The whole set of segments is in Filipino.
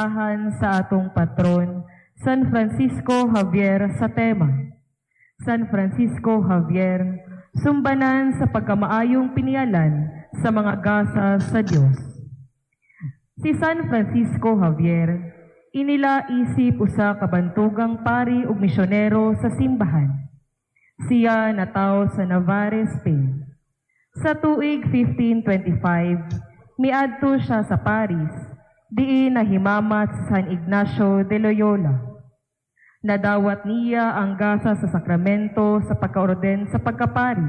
kapistahan sa atong patron, San Francisco Javier sa tema. San Francisco Javier, sumbanan sa pagkamaayong pinialan sa mga gasa sa Dios. Si San Francisco Javier, inila isip usa ka bantugang pari ug misyonero sa simbahan. Siya nataw sa Navarre, Spain. Sa tuig 1525, miadto siya sa Paris, diin nahimamat sa San Ignacio de Loyola. Nadawat niya ang gasa sa sakramento sa pagkaorden sa pagkapari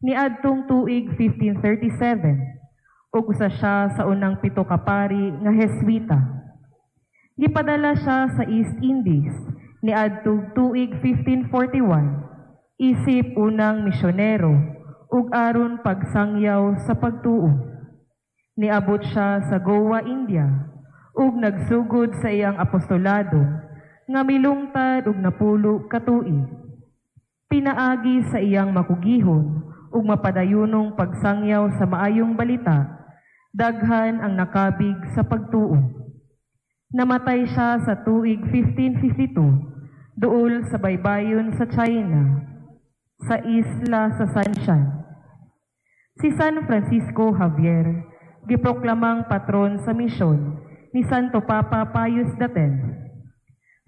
ni adtong tuig 1537 ug usa siya sa unang pito ka pari nga Heswita. Gipadala siya sa East Indies ni adtong tuig 1541 isip unang misyonero ug aron pagsangyaw sa pagtuo. Niabot siya sa Goa, India ug nagsugod sa iyang apostolado nga milungtad ug napulo ka tuig. Pinaagi sa iyang makugihon ug mapadayunong pagsangyaw sa maayong balita, daghan ang nakabig sa pagtuo. Namatay siya sa tuig 1552 duol sa baybayon sa China sa isla sa Sunshine. Si San Francisco Javier, giproklamang patron sa misyon ni Santo Papa Pius X.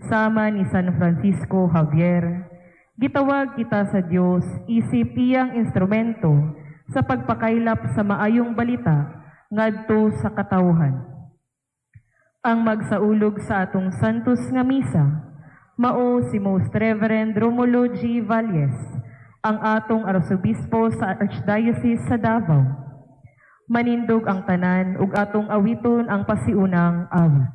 Sama ni San Francisco Javier, gitawag kita sa Dios isip iyang instrumento sa pagpakaylap sa maayong balita ngadto sa katawhan. Ang magsaulog sa atong santos nga misa, mao si Most Reverend Romulo G. Valles, ang atong arsobispo sa Archdiocese sa Davao. Manindog ang tanan ug atong awiton ang pasiunang awa.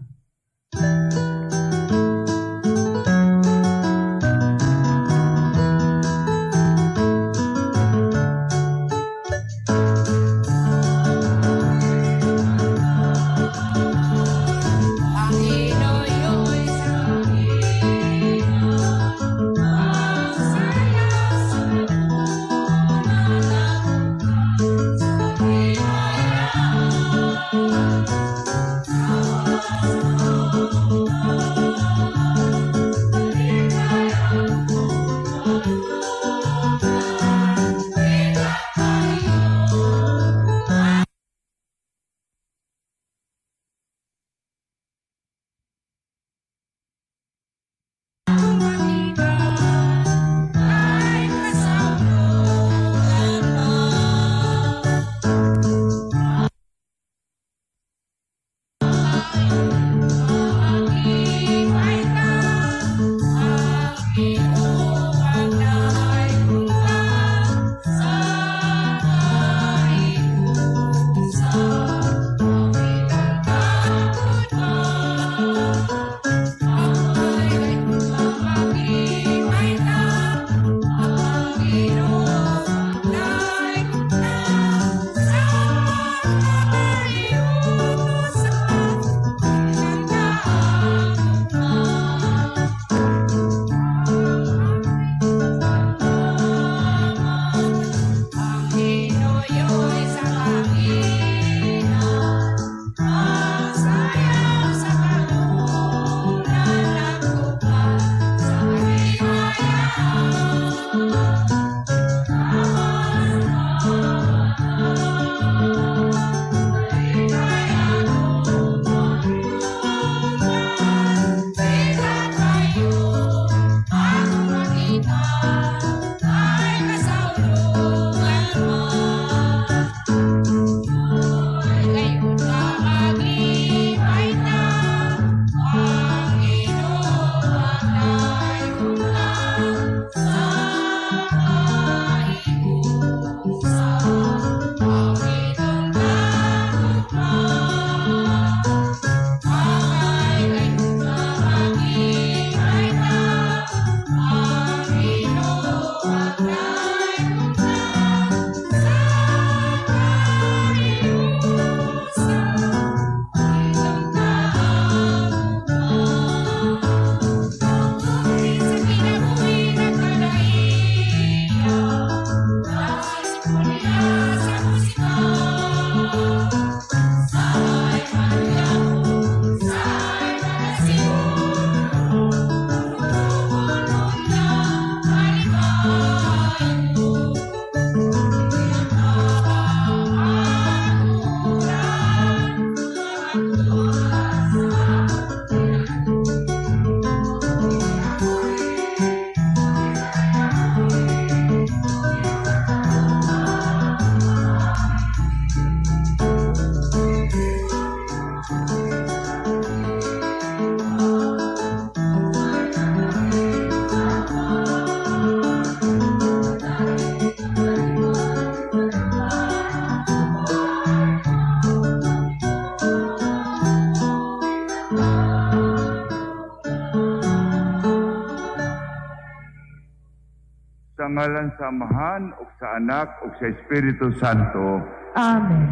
Ngalan sa Amahan, ug sa Anak, ug sa Espiritu Santo, Amen.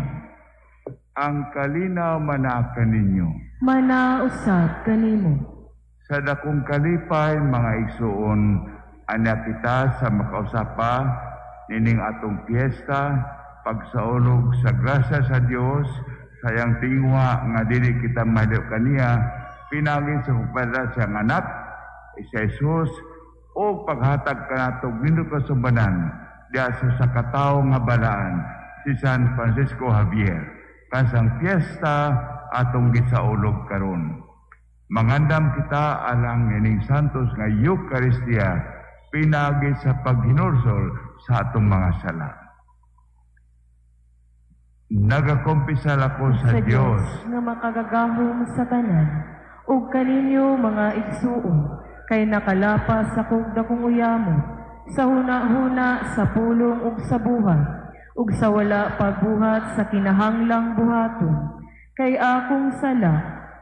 ang kalinaw manakan ninyo. Manausap kanimo. Sa dakong kalipay, mga igsuon, anak kita sa makausapa, nining atong piyesta, pagsaulog sa grasya sa Dios, sayang tingwa nga dili kita mahadap kaniya, pinagin sa kupada sa anak, sa Jesus, o paghatag ka natong nindot kasumbanan, diya sa sakataw nga balaan, si San Francisco Javier, kasang piyesta atong gisaulog karon. Mangandam kita alang ining santos nga Eucharistia pinagi sa paghinursol sa atong mga sala. Nagakumpisal ako sa, Dios nga makagagahom sa tanan, ug kaninyo mga igsuon, kay nakalapas sa kong uyamo, sa huna-huna, sa pulong ug sa buhat, ug sa wala pagbuhat sa kinahanglang buhaton, kay akong sala,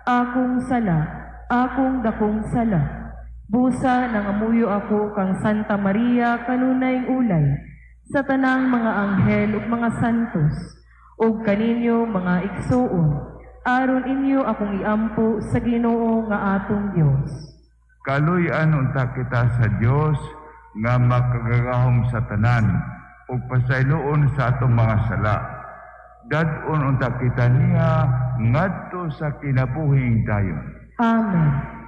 akong sala, akong dakong sala. Busa nangamuyo ako kang Santa Maria kanunay ulay, sa tanang mga anghel ug mga santos, ug kaninyo mga igsuon, aron inyo akong iampo sa Ginoo nga atong Dios. Kaluyan unta kita sa Dios nga makagagahom sa tanan ug pasayloon sa atong mga sala. Dadon unta kita niya ngadto sa kinabuhing dayon. Amen.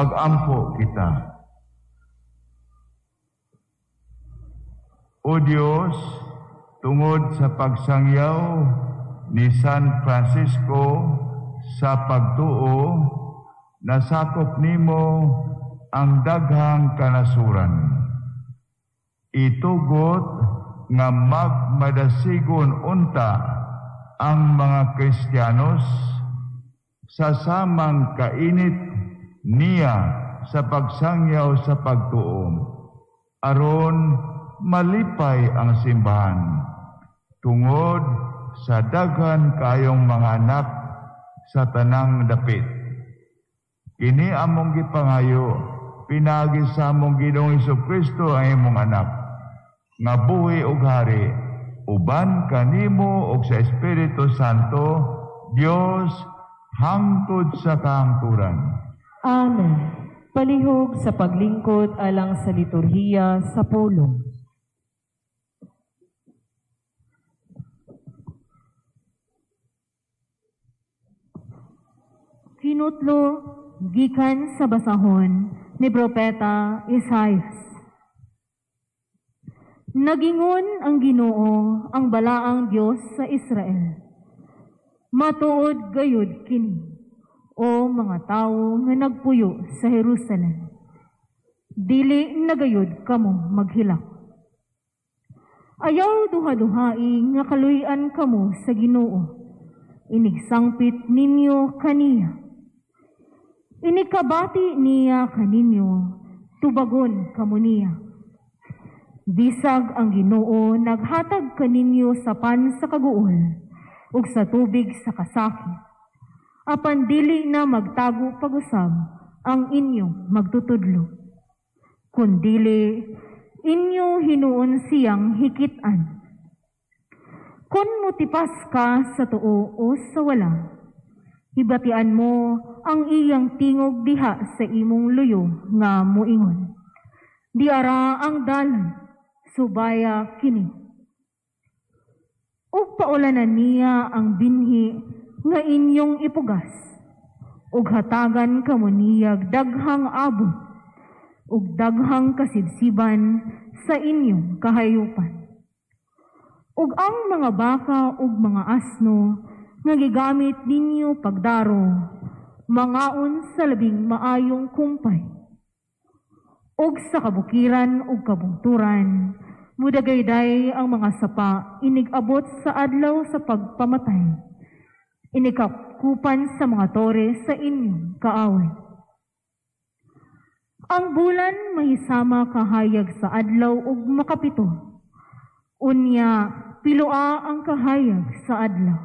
Magampo kita. O Diyos, tungod sa pagsangyaw ni San Francisco sa pagtuo, nasakop nimo ang daghang kanasuran. Itugot nga magmadasigon unta ang mga Kristiyanos sa samang kainit niya sa pagsangyaw sa pagtuo. Aron malipay ang simbahan tungod sa daghan kayong mga anak sa tanang dapit. Kini among gipangayo, pinagi sa among Ginoong Kristo ang imong anak, nga buhi ug hari, uban kanimo ug sa Espiritu Santo, Dios hangtod sa kahangturan. Amen. Palihog sa paglingkod alang sa liturhiya sa pulong. Kinutlo gikan sa basahon ni Propeta Isaias. Nagingon ang Ginoo ang balaang Dios sa Israel. Matuod gayud kini o mga tawo nga nagpuyo sa Jerusalem. Dili nagayod kamo maghilak. Ayaw duha-duhai nga kaluyan kamo sa Ginoo. Inigsangpit ninyo kaniya. Inikabati niya kaninyo, tubagon kamo niya. Bisag ang Ginoo naghatag kaninyo sa pan sa kaguol ug sa tubig sa kasakit. Apan dili na magtago pag-usab ang inyong magtutudlo. Kundili inyo hinuon siyang hikitan. Kung mutipas ka sa tuo o sa wala, hibatian mo ang iyang tingog diha sa imong luyo nga muingon. Diara ang dalan, subaya kini. Ug paulanan niya ang binhi nga inyong ipugas, ug hatagan kamo niyag daghang abot, ug daghang kasibsiban sa inyong kahayupan. Ug ang mga baka ug mga asno nga gigamit ninyo pagdaro, mangaon sa labing maayong kumpay. Ug sa kabukiran ug kabungturan, mudagayday ang mga sapa inigabot sa adlaw sa pagpamatay. Inikapkupan sa mga tore sa inyong kaaway. Ang bulan mahisama kahayag sa adlaw ug makapito. Unya, pilua ang kahayag sa adlaw.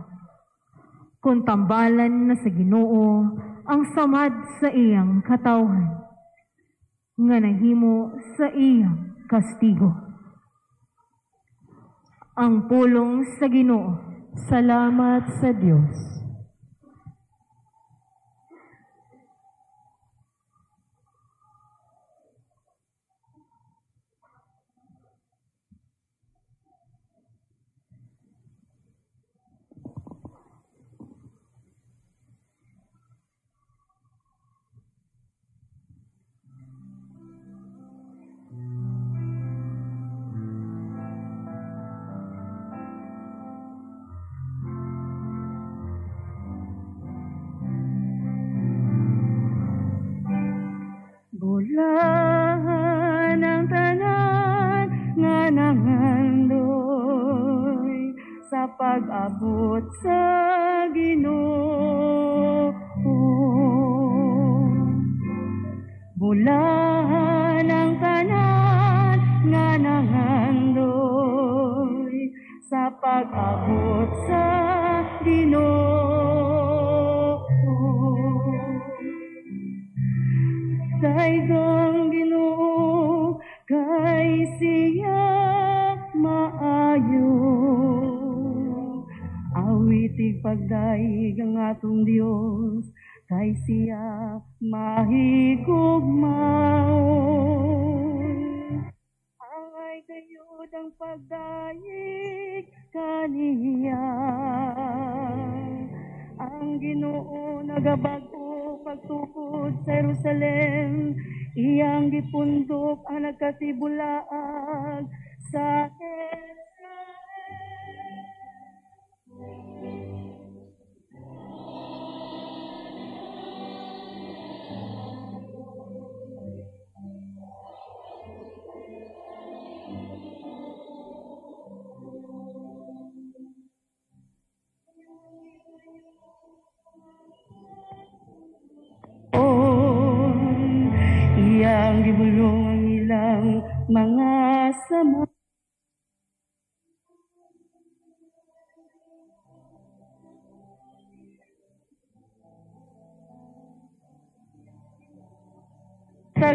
Kung tambalan na sa ginoo ang samad sa iyang katawhan, nga nahimo sa iyang kastigo. Ang pulong sa ginoo, Salamat sa Diyos.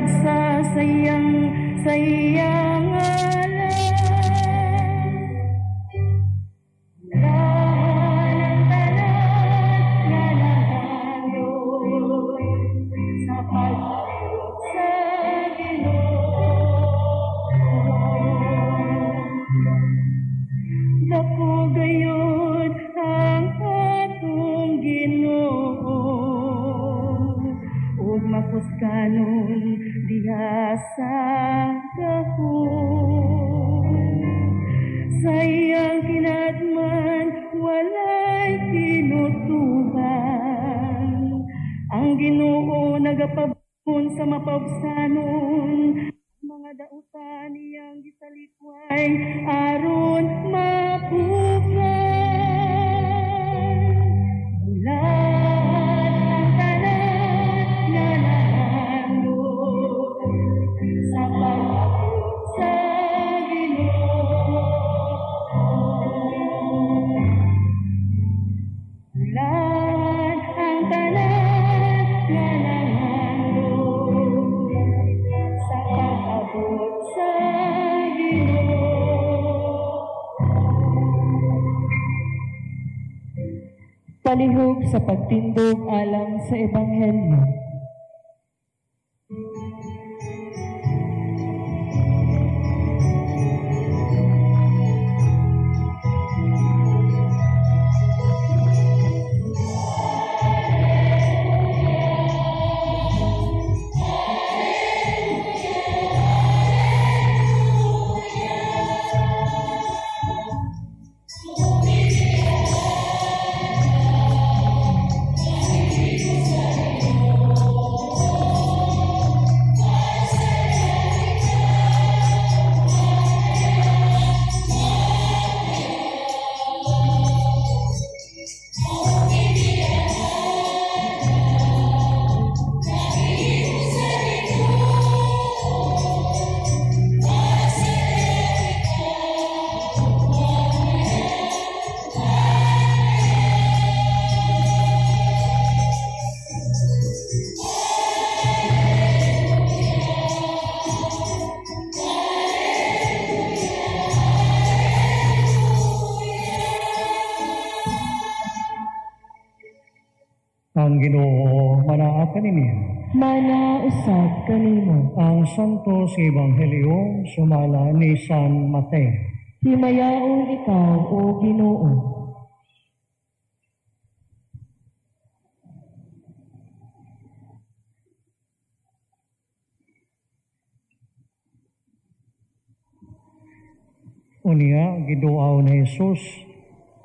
Tagsa sa Palihog sa pagtindog alang sa Ebanghelyo. Sa Ebanghelyo sumala ni San Mateo. Himayaon ikaw o Ginoo. Unya giduaw ni Jesus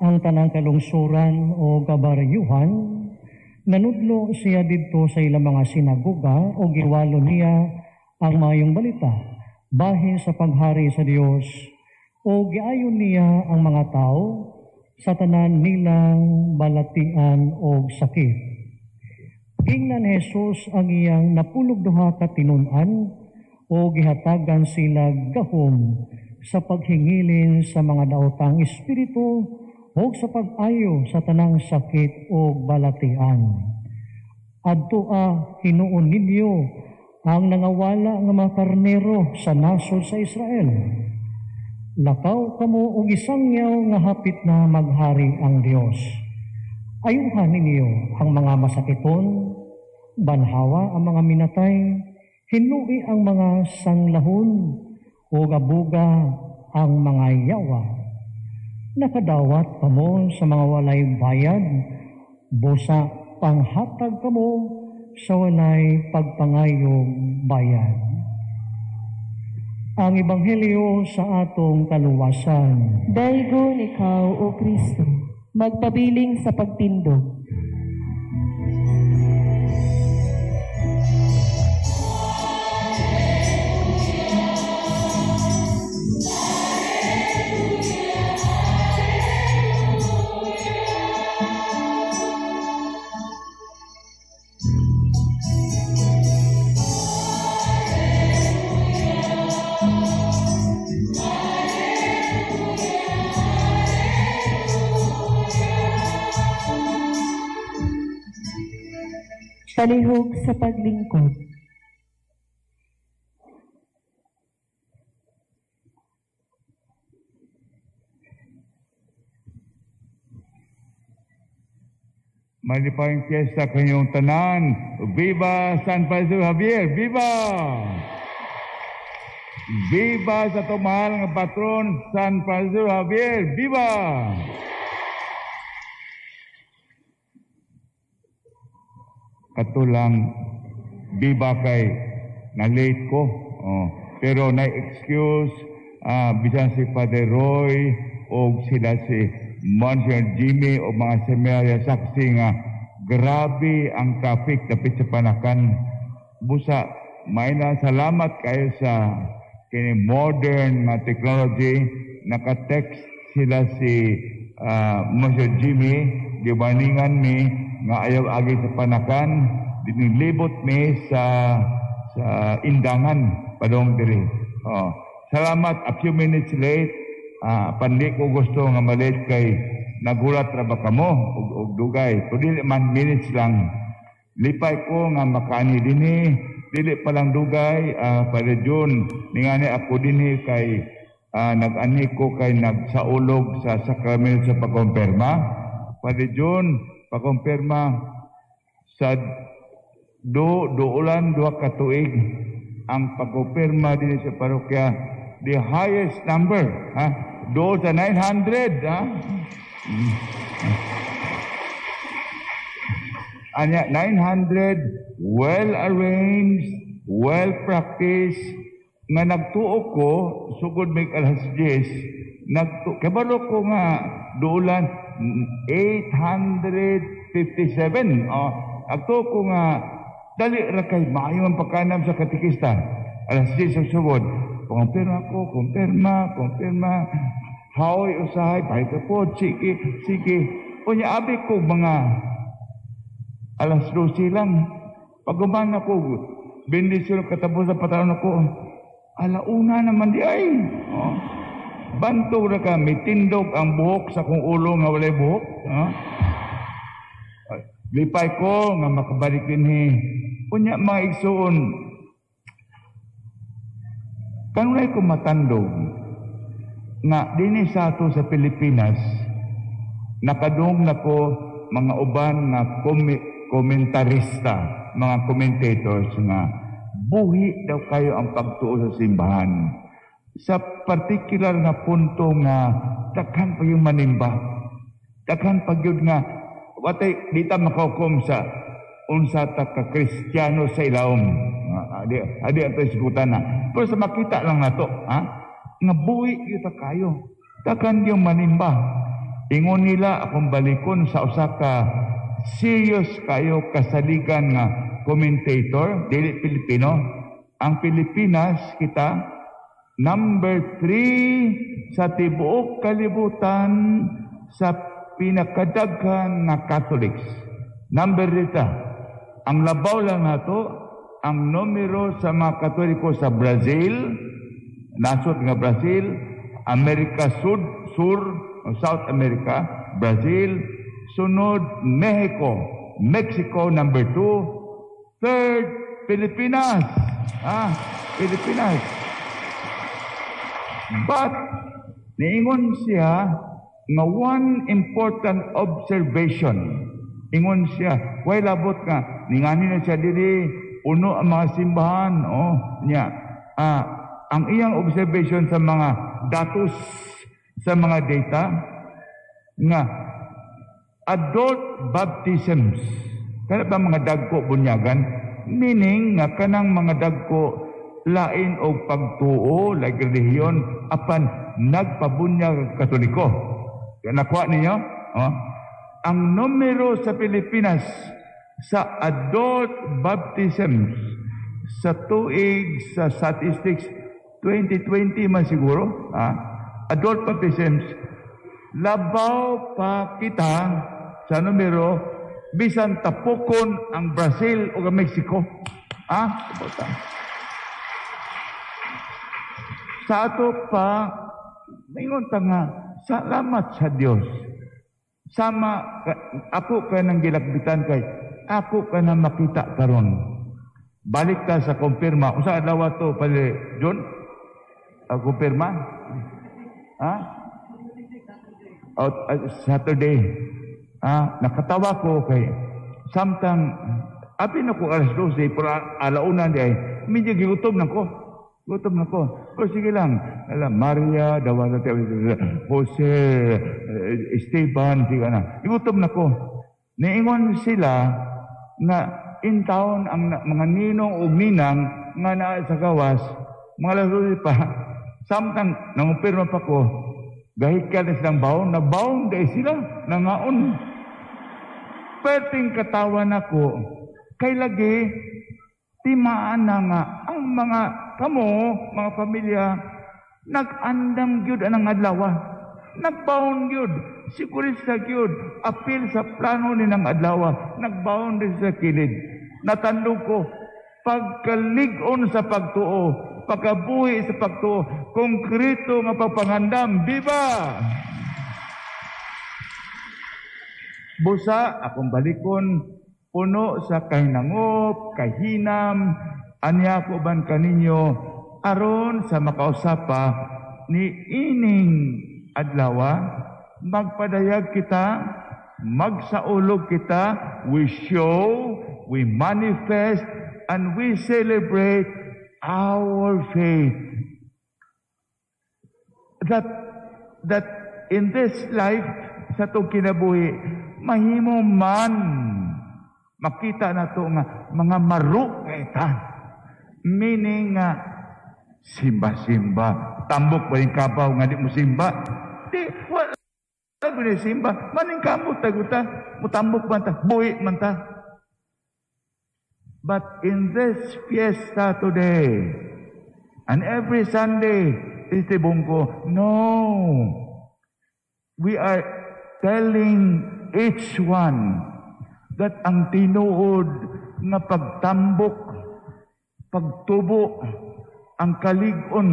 ang tanang kalungsuran o kabaryuhan nanudlo siya didto sa ilang mga sinagoga o giwalo niya ang mayong balita bahin sa paghari sa Dios o giayon niya ang mga tao sa tanan nilang balatian o sakit. Ingnan Jesus ang iyang napulog duha ka tinunan o gihatagan sila gahom sa paghingilin sa mga daotang espiritu o sa pag-ayo sa tanang sakit o balatian. Adto a hinuon ninyo ang nangawala nga mga karnero sa nasod sa Israel. Lakaw kamo og isangyaw nga hapit na maghari ang Dios. Ayuhan ninyo ang mga masakiton, banhawa ang mga minatay, hinui ang mga sanglahon, o gabuga ang mga yawa. Nakadawat kamo sa mga walay bayad, busa panghatag kamo sa walay pagpangayong bayan. Ang Ebanghelyo sa atong kaluwasan. Daigon ikaw, O Kristo, magpabiling sa pagtindog. Palihog sa paglingkod. Malipayong piyesta kanyong tanan. Viva San Pedro Javier! Viva! Viva sa tumahal nga patron San Pedro Javier! Viva! Katulang viva kay na late ko. Oh. Pero na excuse ah bisan si Father Roy o sila si Monsignor Jimmy o mga seminarya saksi nga grabe ang traffic dapit sa panakan. Busa, may na salamat kayo sa kini modern nga technology. Naka-text sila si ah, Monsignor Jimmy, di baningan mi nga ayaw agi sa panakan, dinilibot mi sa sa indangan padong diri. Oh. Salamat a few minutes late. Ah, pandi ko gusto nga malit kay nagulat ra ba kamo og, og dugay. Pero dili man minutes lang. Lipay ko nga makaani dinhi dili pa lang dugay ah, para June ningani ako dinhi kay ah, nag-ani ko kay nagsaulog sa sakramento sa pagkompirma. Para June pagkompirma sa do duulan duha ka tuig ang pagkumpirma din sa parokya the highest number ha do sa 900 ha. Anya 900 well arranged well practiced nga nagtuo ko sugod may alas 10 nagtu kabalo ko nga duulan 857 oh agtuo ko nga dali ra kay maayo ang pagkanam sa katikista alas 10 sa sugod kumpirma ko kumpirma kumpirma Haoy usahay, pahay ka po, sige, sige. Unya, abi ko mga alas 12 lang. Pag uman ako, bendisyon katapos na pataon ako, alauna naman di ay. Oh. Bantog na ka, may tindog ang buhok sa kong ulo nga walay buhok. Oh. Lipay ko nga makabalik din eh. Unya mga igsoon, kanunay ko matandog, nga dinhi sa ato sa Pilipinas nakadung nako mga uban nga komi- komentarista, mga commentators nga buhi daw kayo ang pagtuo sa simbahan. Sa particular nga punto nga daghan pa yung manimba. Daghan pa gyud nga watay di ta makahukom sa unsa ta ka Kristiyano sa ilawom. Ah, Adi adi ato isgutan na. Pero sa makita lang nato, ha? nga buhi kita kayo. Takan yung manimba. Ingon nila akong balikon sa usa ka serious kayo kasaligan nga commentator, dili Pilipino. Ang Pilipinas kita number three sa tibuok kalibutan sa pinakadaghan nga Catholics. Number dita. Ang labaw lang nato ang numero sa mga Katoliko sa Brazil, nasod nga Brazil, Amerika Sud, Sur, South America, Brazil, sunod Mexico, Mexico number two, third Pilipinas, ah, Pilipinas. But niingon siya nga one important observation. Ingon siya, way labot nga, ningani na siya diri, uno ang mga simbahan, oh, niya. Ah, ang iyang observation sa mga datos sa mga data nga adult baptisms Kana ba mga dagko bunyagan? Meaning nga kanang mga dagko lain og pagtuo, like relihiyon, apan nagpabunyag katoliko. Kaya nakuha ninyo? Oh? Ang numero sa Pilipinas sa adult baptisms sa tuig sa statistics 2020 man siguro, ah, adult baptisms, labaw pa kita sa numero bisan tapukon ang Brazil o ang Mexico. Ah, bota. Sa ato pa, mayroon ta nga, salamat sa Dios. Sama, ako ka nang gilakbitan kay, ako ka na makita karon. Balik ta sa kumpirma. Usa adlaw to pali John? Uh, kumpirma? Ha? Out, uh, Saturday. Ah, nakatawa ko kay samtang abi na ko alas 12 pero alauna di ay medyo gigutom na ko. Gutom na ko. O sige lang. Alam, Maria, Dawala, Jose, eh, Esteban, sige na. Gutom na ko. Niingon sila na in town ang mga ninong o ninang nga naa sa gawas, mga lalaki pa, samtang nangupirma pa ko, gahit ka na silang baon, na baon dahil sila, nangaon. Perting katawan ako, kay lagi, timaan na nga ang mga kamo, mga pamilya, nag-andam gyud anang adlaw. Nagbaon gyud. Sigurista gyud. Apil sa plano ni ng adlaw. Nagbaon din sa kilid. Natandog ko, pagkalig-on sa pagtuo, pagkabuhi sa pagtuo, konkreto nga pagpangandam. Viva! Busa, akong balikon, puno sa kahinangop, kahinam, anya ko ban kaninyo, aron sa makausapa ni ining adlawa, magpadayag kita, magsaulog kita, we show, we manifest, and we celebrate our faith. That, that in this life, sa itong kinabuhi, mahimo man makita na to nga mga ita. Meaning nga simba-simba. Tambok ba yung kabaw nga di mo simba? Di, wala. Sabi ni simba, maning kamot taguta. Mutambok man ta, buhi man ta. But in this fiesta today, and every Sunday, the bungko, no. We are telling each one that ang tinuod nga pagtambok, pagtubo, ang kalig-on,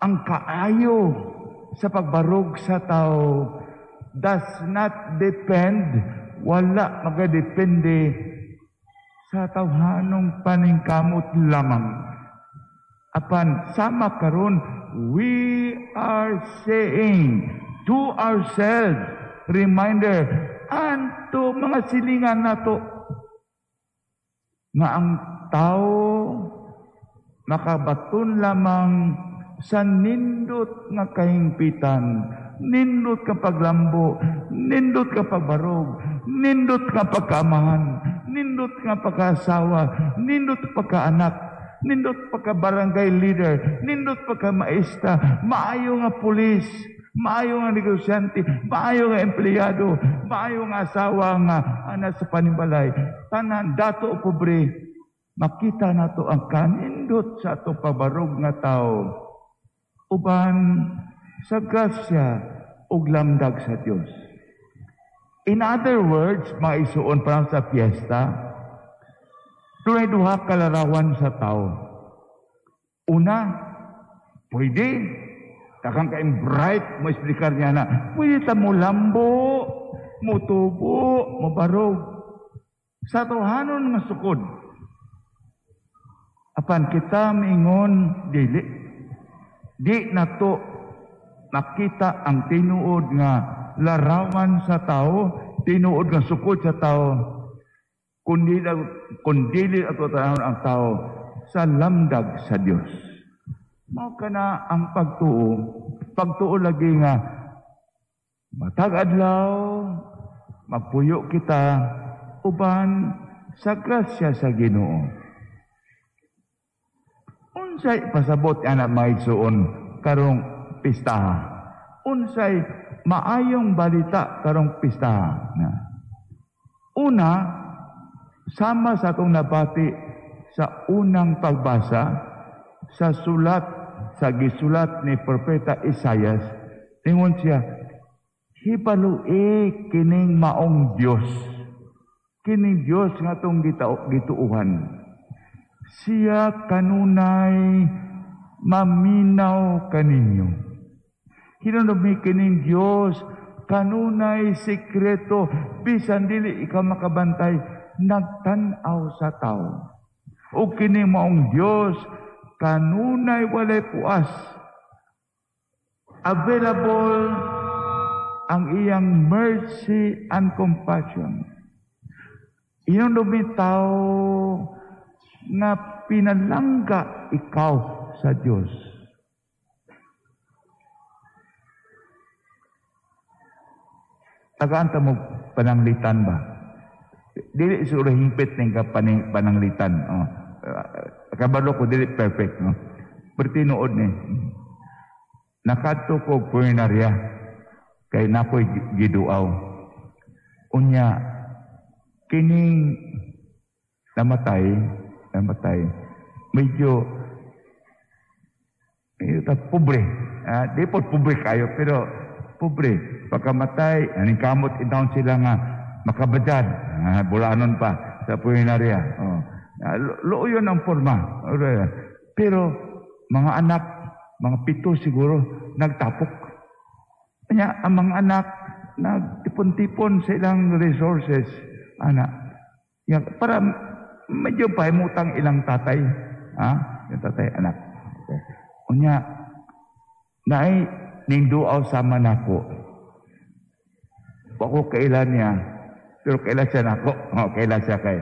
ang kaayo sa pagbarog sa tao does not depend, wala magadepende sa tawhanong paningkamot lamang. Apan sama karon, we are saying to ourselves, reminder, and to mga silingan nato nga ang tao makabaton lamang sa nindot nga kahingpitan, nindot ka paglambo, nindot ka pagbarog, nindot ka pagkaamahan, nindot ka pagkasawa, nindot pagkaanak, nindot pagka barangay leader, nindot pagka maesta, maayo nga pulis, maayo nga negosyante, maayo nga empleyado, maayo nga asawa nga anak sa panimbalay, tanan dato o pobre, makita nato ang kanindot sa ato pabarog nga tao uban sa grasya ug lamdag sa Dios. In other words, maisuon pa sa fiesta, dunay duha ka larawan sa tao. Una, pwede, kakang kain bright, mo explicar niya na, pwede ta mo lambo, mo tubo, mo barog. Sa tuhanon nga sukod, apan kita mingon dili, di na to makita ang tinuod nga larawan sa tao, tinuod nga sukod sa tao, kundi kundi ato tanawon ang tao sa lamdag sa Dios. Mao kana ang pagtuo, pagtuo lagi nga matag adlaw magpuyo kita uban sa grasya sa Ginoo. Unsay pasabot ana mga igsuon karong pistaha. Unsay maayong balita karong pistaha. Na. Una, sama sa akong nabati sa unang pagbasa sa sulat sa gisulat ni Propeta Isayas, ingon siya, hibalui kining maong Dios. Kining Dios nga tong gituuhan. Siya kanunay maminaw kaninyo. Hinunumi kining Dios kanunay sekreto bisan dili ikaw makabantay nagtan-aw sa tao. O kini maong Dios kanunay walay puas. Available ang iyang mercy and compassion. Iyong lumitaw nga pinalangga ikaw sa Diyos. Tagaan ta mo pananglitan ba? Dili siguro hingpit ning pananglitan. Oh. Kabalo ko dili perfect no. Pero tinuod ni. Nakadto ko purinarya kay nakoy giduaw. Unya kining namatay, namatay. Medyo medyo ta pobre. Ah, di po pobre kayo pero pobre. Pagkamatay, aning kamot itaon sila nga makabadyan. Ah, bulanon pa sa purinarya. Oh. Ah, lo- Loo yun ang forma. Pero mga anak, mga pito siguro, nagtapok. Kanya, ang mga anak, nagtipon-tipon sa ilang resources. Anak. Yan, para medyo pahimutang ilang tatay. Ha? Yung tatay, anak. Okay. Unya, naay ning duaw sama nako. Ako kailan niya, pero kailan siya nako. Oh, kailan siya kay.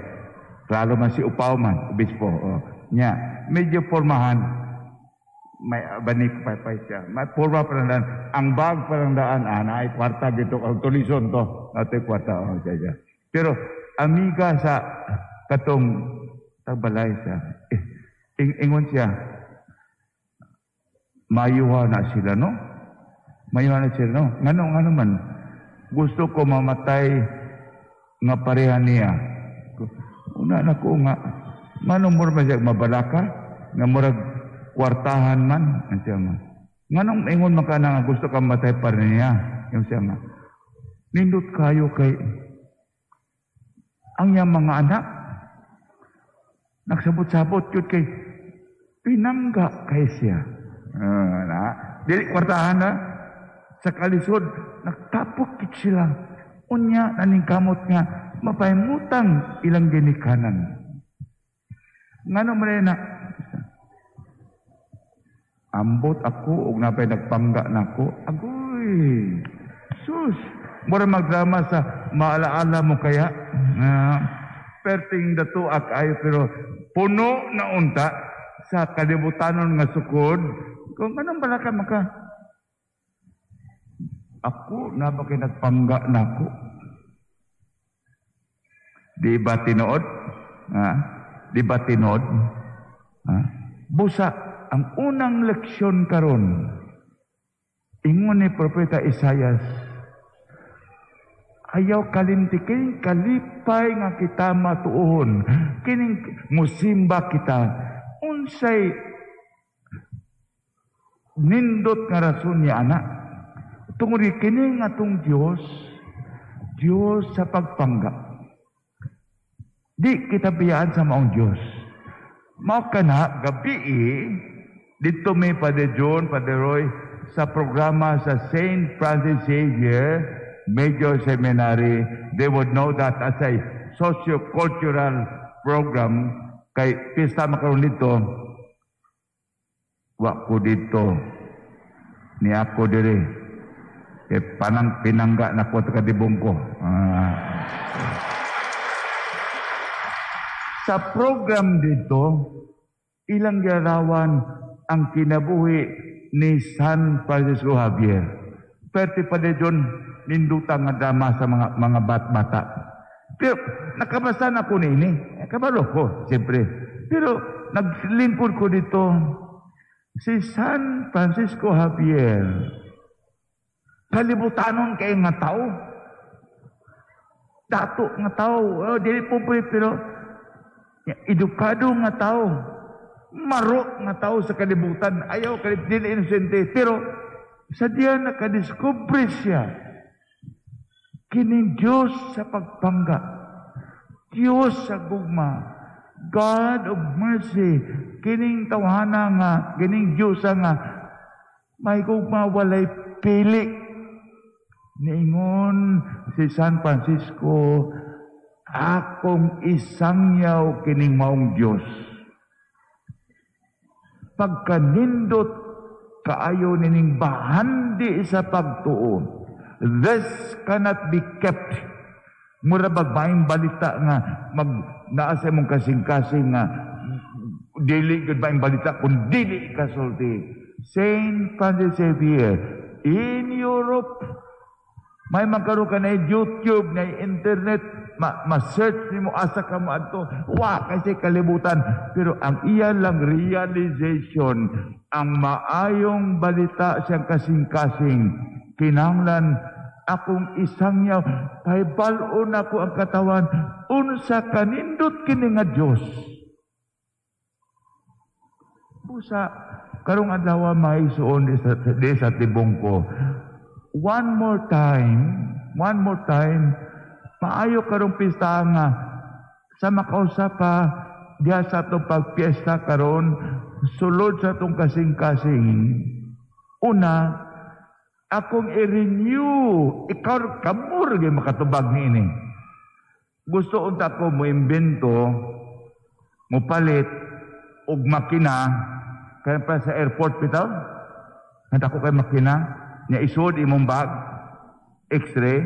Lalo man si Upaw man, obispo. Oh. Nya, medyo formahan. May bani pay siya. May forma pa lang. Ang bag pa lang daan, ana, ay kwarta dito, ang tulison to. Yung kwarta. Oh, siya, siya. Pero, amiga sa katong tagbalay siya. Eh, ing ingon siya, mayuha na sila, no? Mayuha na sila, no? Ngano, ngano man, gusto ko mamatay nga pareha niya. Una na ko nga, manong mura ba siya mabalaka? Nga murag kwartahan man, ang siya nga. Nganong ingon man ka na nga gusto ka matay pa rin niya, yung siya nga. Nindot kayo kay ang iyang mga anak, nagsabot-sabot yun kay pinangga kay siya. Ah, na, dili kwartahan na, sa kalisod, nagtapok kit sila. Unya, naningkamot nga, mapahimutang ilang ginikanan. Nga naman na, ambot ako, ug napay nagpangga na ako, agoy, sus, mura magdrama sa maalaala mo kaya, na perting dato ak ay pero puno na unta sa kalibutanon nga sukod, kung anong balaka maka, ako, na ba kayo nagpangga na ako? Di ba tinood? Ha? Di ba tinood? Ha? Busa, ang unang leksyon karon ingon ni Propeta Isayas, ayaw kalintikin, kalipay nga kita matuon. Kining musimba kita. Unsay nindot nga rason niya anak. Tungod kini nga tong Dios, Dios sa pagpanggap. Di kita biyaan sa maong Dios. Mao kana gabi eh, dito may Padre John, Padre Roy sa programa sa St. Francis Xavier Major Seminary. They would know that as a socio-cultural program kay pista makaroon dito wa ko dito ni ako diri kay panang pinangga na ko sa kadibong ko. Ah. Sa program dito, ilang garawan ang kinabuhi ni San Francisco Javier. Pwerte pa de John, ninduta nga drama sa mga mga bat-bata. Pero nakabasa na ko nini. Eh, kabalo ko, siyempre. Pero naglingkod ko dito, si San Francisco Javier, kalibutanon kay nga tao. Dato nga tao. Oh, dili po po, pero edukado nga tao. Maro nga tao sa kalibutan. Ayaw, kalib, dili inosente. Pero, sa diya nakadiscover siya, kining Diyos sa pagpangga. Diyos sa gugma. God of mercy. Kining tawhana nga, kining Diyos nga, may gugma walay pili. Niingon si San Francisco, akong isangyaw kining maong Diyos. Pagkanindot kaayo nining bahandi sa pagtuo. This cannot be kept. Mura bagbayang balita nga mag naa sa mong kasing-kasing nga dili gud ba balita kung dili kasulti. Saint Francis Xavier in Europe may magkaroon ka na YouTube, na internet, ma- ma-search mo asa ka mo adto. Wa kasi kalibutan. Pero ang iya lang realization, ang maayong balita siyang kasing-kasing, kinanglan akong isang yaw, paibalon ako ang katawan, unsa kanindot kini nga Dios. Busa, karong adlaw mga isuon di sa, sa tibong ko, one more time, one more time, maayo karong pista nga sa makausap pa diya sa itong pagpiesta karon sulod sa itong kasing-kasing. Una, akong i-renew, ikaw kamur gay makatubag ni ini. Gusto unta ko mo imbento, mo palit, og makina, kaya pa sa airport bitaw, handa ko kay makina, niya isod imong bag, x-ray,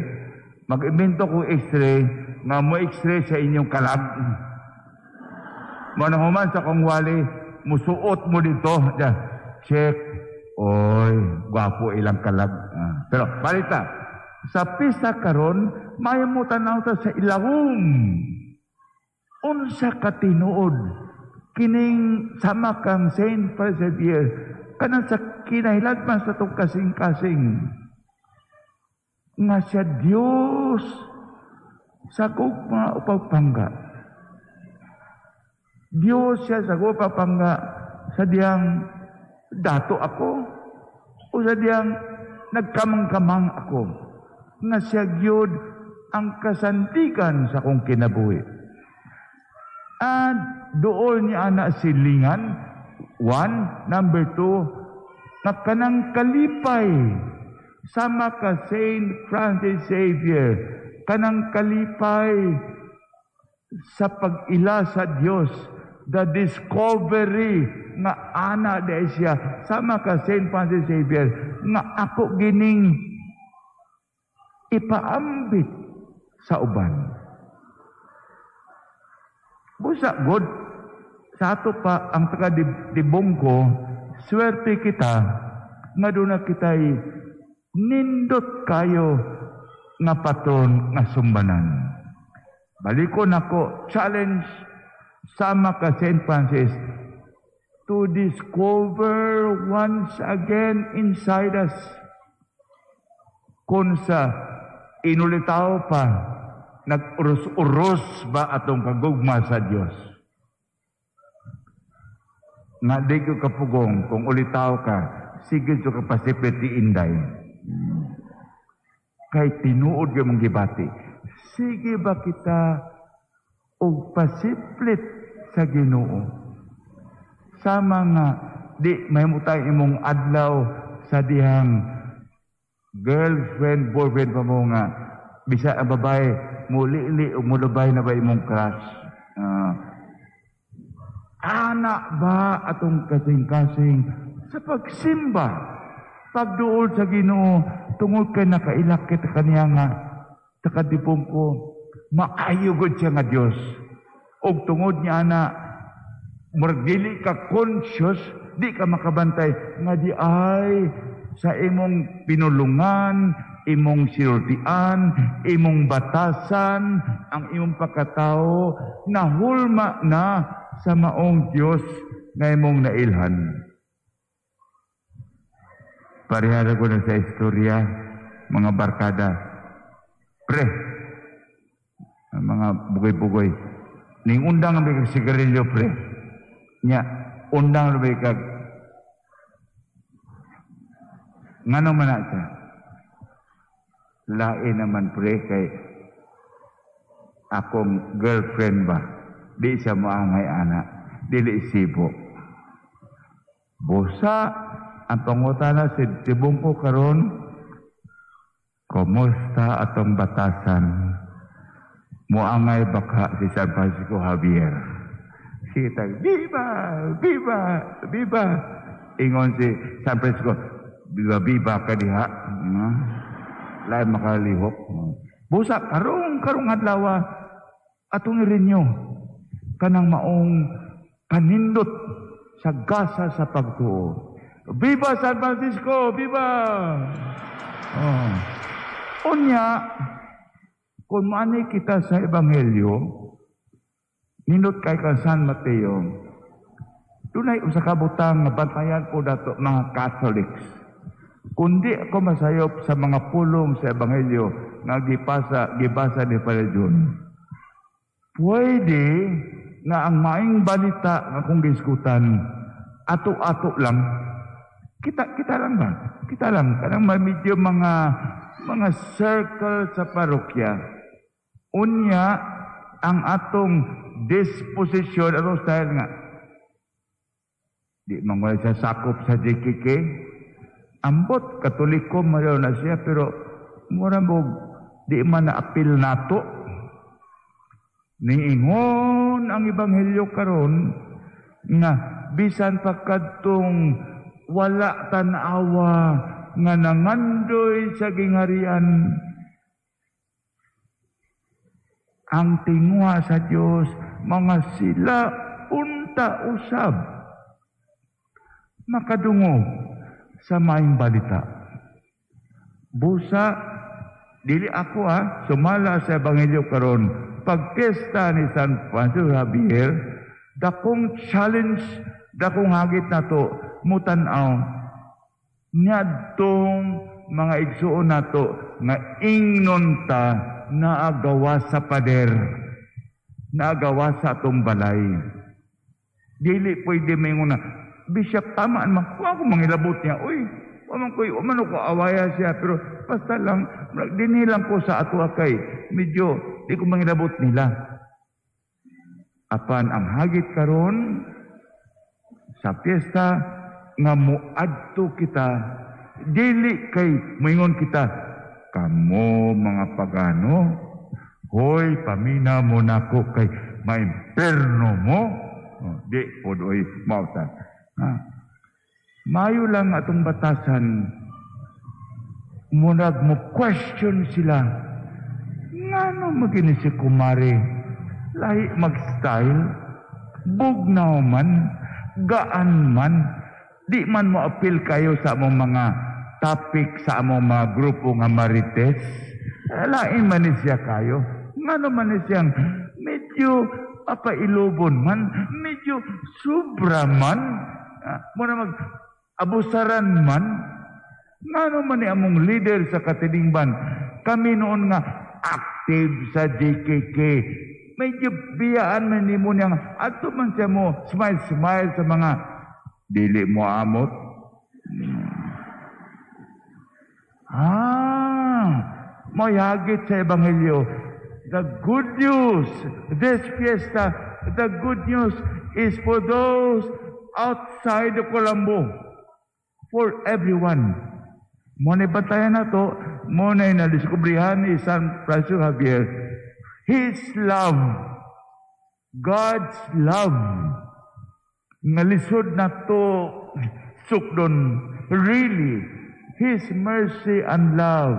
mag-imbento ko x-ray, nga mo x-ray sa inyong kalag. Mo na human sa kong wali, musuot mo dito, Diyan, check, oy, gwapo ilang kalag. Ah. Pero, balita, sa pista karon, may mo tanaw ta sa ilawong. Unsa ka tinuod, kining sama kang Saint Xavier, kanang sa kinahilagman sa itong kasing-kasing. Nga siya Diyos sa gugma o pagpangga. Diyos siya sa gugma pagpangga sa diyang dato ako o sa diyang nagkamang-kamang ako. Nga siya gyud ang kasantigan sa kong kinabuhi. At doon niya na silingan, one, number two, na kanang kalipay, sama ka Saint Francis Xavier, kanang kalipay sa pag-ila sa Dios, the discovery nga ana de sama ka Saint Francis Xavier, nga ako gining ipaambit sa uban. Busa God, sa ato pa ang taga dibong ko, swerte kita nga doon na kita'y nindot kayo nga patron nga sumbanan. Balikon ako, challenge sama ka St. Francis to discover once again inside us kung sa inulitaw pa nag-uros-uros ba atong kagugma sa Dios nga di ko kapugong kung ulitaw ka sige so kapasipit ti inday kay tinuod ka mong gibati. Sige ba kita og pasiplit sa Ginoo? Sama nga di may mutay imong adlaw sa dihang girlfriend boyfriend pa mo nga. Bisa ang babae muli-li o mulabay na ba imong crush? Uh, anak ba atong kasing-kasing sa pagsimba pagduol sa Ginoo tungod kay nakailak kita kaniya nga sa kadipong ko maayo gud siya nga Dios og tungod niya na murag dili ka conscious di ka makabantay nga di ay sa imong pinulungan imong sinultian, imong batasan, ang imong pagkatao, nahulma na sa maong Dios nga imong nailhan. Parehara ko na sa istorya, mga barkada. Pre, mga bugoy-bugoy. Ning undang ang kag sigarilyo, pre. Nya, undang ang kag ngano man siya. Lain naman pre kay akong girlfriend ba. Di siya moangay anak. Dili sibo. Busa ang pangutana si tibong ko karon Kumusta atong batasan? Muangay baka si San Francisco Javier. Kita, Viva! Viva! Viva! Ingon si San Francisco, Viva, viva ka diha. Nga. Lain makalihok. Busa, karong, karong adlaw, atong irinyo, kanang maong panindot sa gasa sa pagtuo. Viva San Francisco! Viva! Oh. Unya, kung maani kita sa Ebanghelyo, ninot kay kan San Mateo, dunay usa ka butang bantayan ko dato mga Catholics. Kundi ako masayop sa mga pulong sa Ebanghelyo nga gipasa gibasa ni Padre John. Pwede nga ang maing balita nga kung diskutan ato-ato lang kita kita lang ba? Kita lang may medyo mga mga circle sa parokya. Unya ang atong disposition ano style nga di man wala siya sakop sa JKK ambot katoliko mayo na siya pero mura mo di man na apil nato niingon ang ebanghelyo karon nga bisan pa kadtong wala tanawa nga nangandoy sa gingarian. Ang tingwa sa Dios mga sila unta usab. Makadungog sa maing balita. Busa dili ako ha sumala sa ebanghelyo karon. Pagpesta ni San Francisco Javier dakong challenge dakong hagit nato mutan-aw. Nyadtong mga igsuon nato nga ingnon ta naagawa sa pader naagawa sa atong balay. Dili pwede mingon na bishop tama man ko ako mangilabot niya. Uy Waman ko, waman ko awaya siya, pero basta lang, dinilang ko sa ato kay, medyo, di ko mangilabot nila. Apan ang hagit karon sa piyesta nga muadto kita. Dili kay moingon kita kamo mga pagano hoy pamina mo nako kay maimperno mo. Oh, di pod oy mautan ha? Mayo lang atong batasan. Munag mo question sila ngano magini si kumare? Lahi mag-style? Bugnaw man? Gaan man di man mo appeal kayo sa among mga topic sa among mga grupo nga marites. Lain man siya kayo. Ngano man siyang medyo apailobon man medyo sobra man. Ah, mo na mag abusaran man. Ngano man ni among leader sa katiningban kami noon nga active sa JKK medyo biyaan man ni mo niyang ato man siya mo smile smile sa mga dili mo amot. Ah mayagit sa ebanghelyo. The good news. This fiesta the good news is for those outside of Colombo. For everyone. Mo na batayan na to. Mo na na-discoveryhan ni San Francisco Javier. His love, God's love, nga lisod na to sukdon, really, His mercy and love,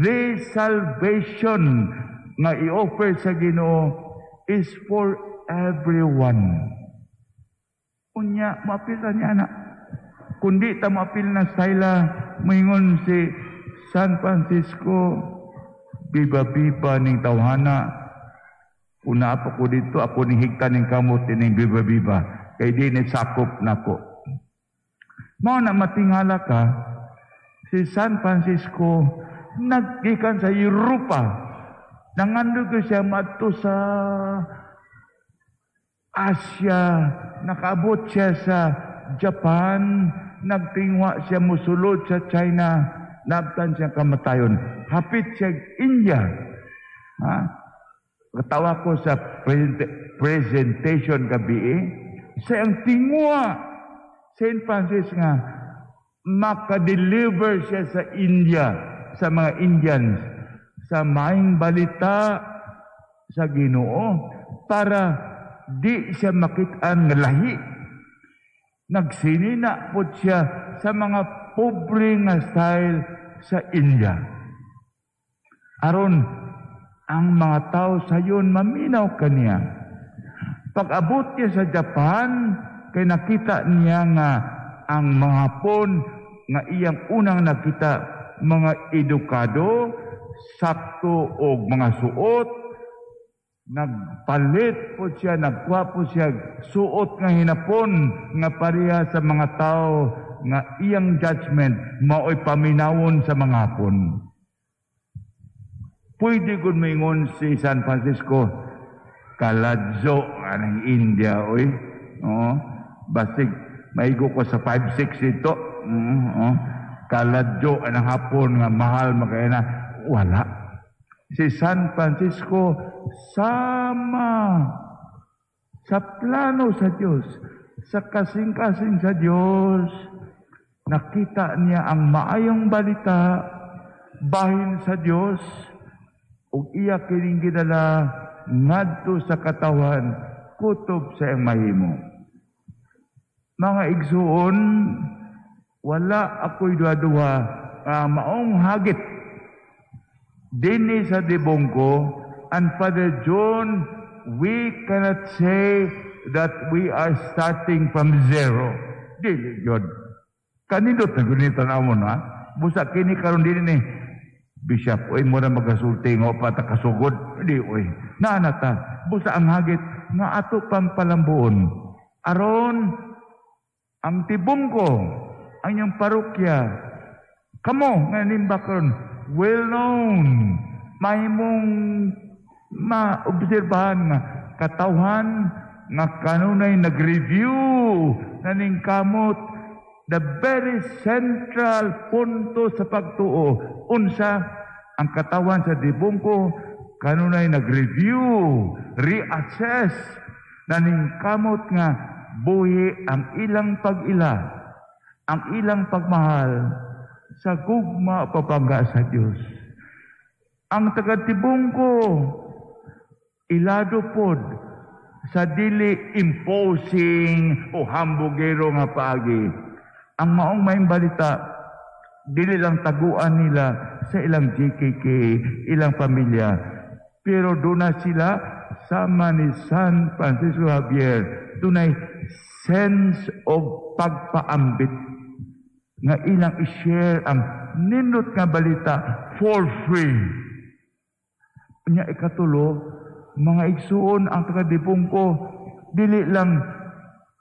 the salvation nga i-offer sa Ginoo is for everyone. Unya, mapil niya na. Kundi ta mapil na style, moingon si San Francisco, biba-biba ning tawhana. Una pa ko dito, ako ni higta ning kamot ning biba-biba. Kay di ni sakop nako. Mao na matingala ka, si San Francisco naggikan sa Europa. Nangando ko siya madto sa Asia, nakaabot siya sa Japan, nagtingwa siya musulod sa China, nabtan siya kamatayon. Hapit siya India. Ha? Katawa ko sa present- presentation gabi eh, sa ang tingwa St. Francis nga makadeliver siya sa India, sa mga Indians, sa maing balita sa Ginoo para di siya makitaan nga lahi. Nagsinina po siya sa mga pobre nga style sa India. Aron ang mga tao sa yun maminaw kaniya. Pag abot niya sa Japan, kay nakita niya nga ang mga Hapon nga iyang unang nakita mga edukado, sakto o mga suot, nagpalit po siya, nagkuha po siya, suot nga hinapon nga pareha sa mga tao nga iyang judgment mao'y paminawon sa mga hapon. Pwede ko maingon si San Francisco, kaladyo nga ng India, oy. Oo. Basig, maigo ko sa 5-6 ito. Mm, oo. Kaladyo ng hapon nga mahal makaya Wala. Si San Francisco, sama sa plano sa Diyos, sa kasing-kasing sa Diyos, nakita niya ang maayong balita, bahin sa Diyos, ug iya kining gidala ngadto sa katawan kutob sa iyang mahimo. Mga igsuon, wala ako'y duha-duha nga maong hagit dinhi sa dibongko and Father John, we cannot say that we are starting from zero. Dili yun. Kanindot na gunita na mo na. Busa kini karon din ni Bishop, oy mo na magasulti nga pa ta kasugod. Di oy. Nanata, busa ang hagit nga ato pang palambuon. Aron ang tibong ko, ang iyong parokya, kamo nga nimba karon well known, mahimong maobserbahan nga katawhan nga kanunay nag-review naning kamot the very central punto sa pagtuo. Unsa ang katawan sa dibongko kanunay nag-review reassess naning kamot nga buhi ang ilang pag-ila ang ilang pagmahal sa gugma papangga sa Dios ang tagatibongko ilado pod sa dili imposing o hambugero nga paagi ang maong maing balita, dili lang taguan nila sa ilang GKK, ilang pamilya. Pero doon na sila sama ni San Francisco Javier, dunay sense of pagpaambit nga ilang i-share ang nindot nga balita for free. Nya ikatulo, mga igsuon ang taga-dipong ko, dili lang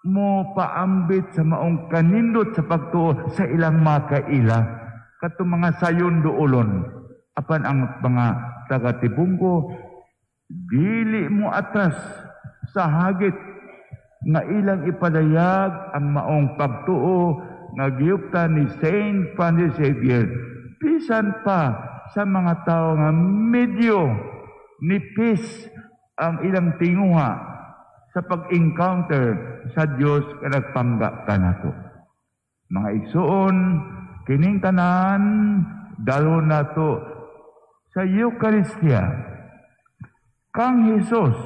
mo paambit sa maong kanindot sa pagtuo sa ilang makaila. Kato mga sayon duolon apan ang mga taga-tibungko dili mo atras sa hagit nga ilang ipadayag ang maong pagtuo nga giyupta ni Saint Francis Xavier. Bisan pa sa mga tao nga medyo nipis ang ilang tinguha sa pag-encounter sa Dios nga nagpangga kanato. Mga igsuon, kining tanan dalo nato sa Eucharistia. Kang Hesus,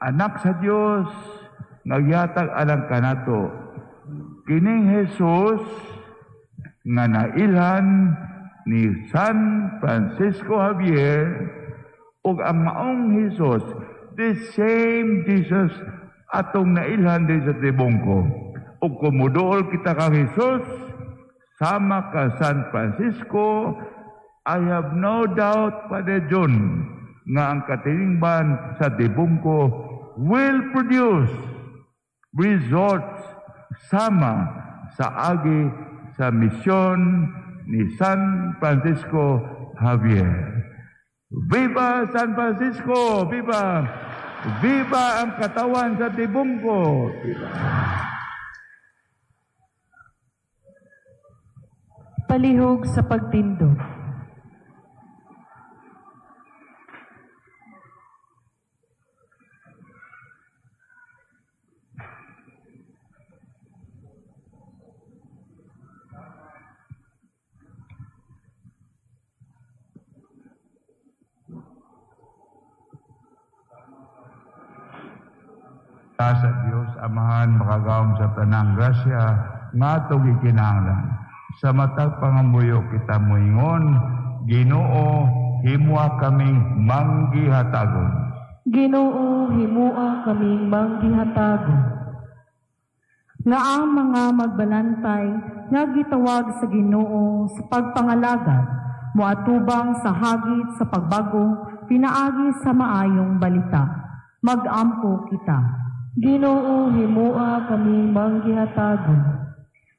anak sa Dios, nagyatag alang kanato. Kining Jesus nga nailhan ni San Francisco Javier ug ang maong Jesus the same Jesus atong nailhan din sa tibong ko. O kumudool kita kang Jesus, sama ka San Francisco, I have no doubt, Father John, nga ang katilingban sa tibungko will produce results sama sa agi sa misyon ni San Francisco Javier. Viva San Francisco! Viva! Viva ang katawan sa tibungko! Viva! Palihog sa pagtindog. Sa Dios Amahan makagawom sa tanang grasya nga itong ikinahanglan. Sa matag pangamuyo kita moingon, Ginoo, himwa kaming manggihatagon. Ginoo himua kaming manggihatagon. Nga ang mga magbalantay nga gitawag sa Ginoo sa pagpangalagad moatubang sa hagit sa pagbago pinaagi sa maayong balita. Magampo kita. Ginoo himua kaming manggihatagon.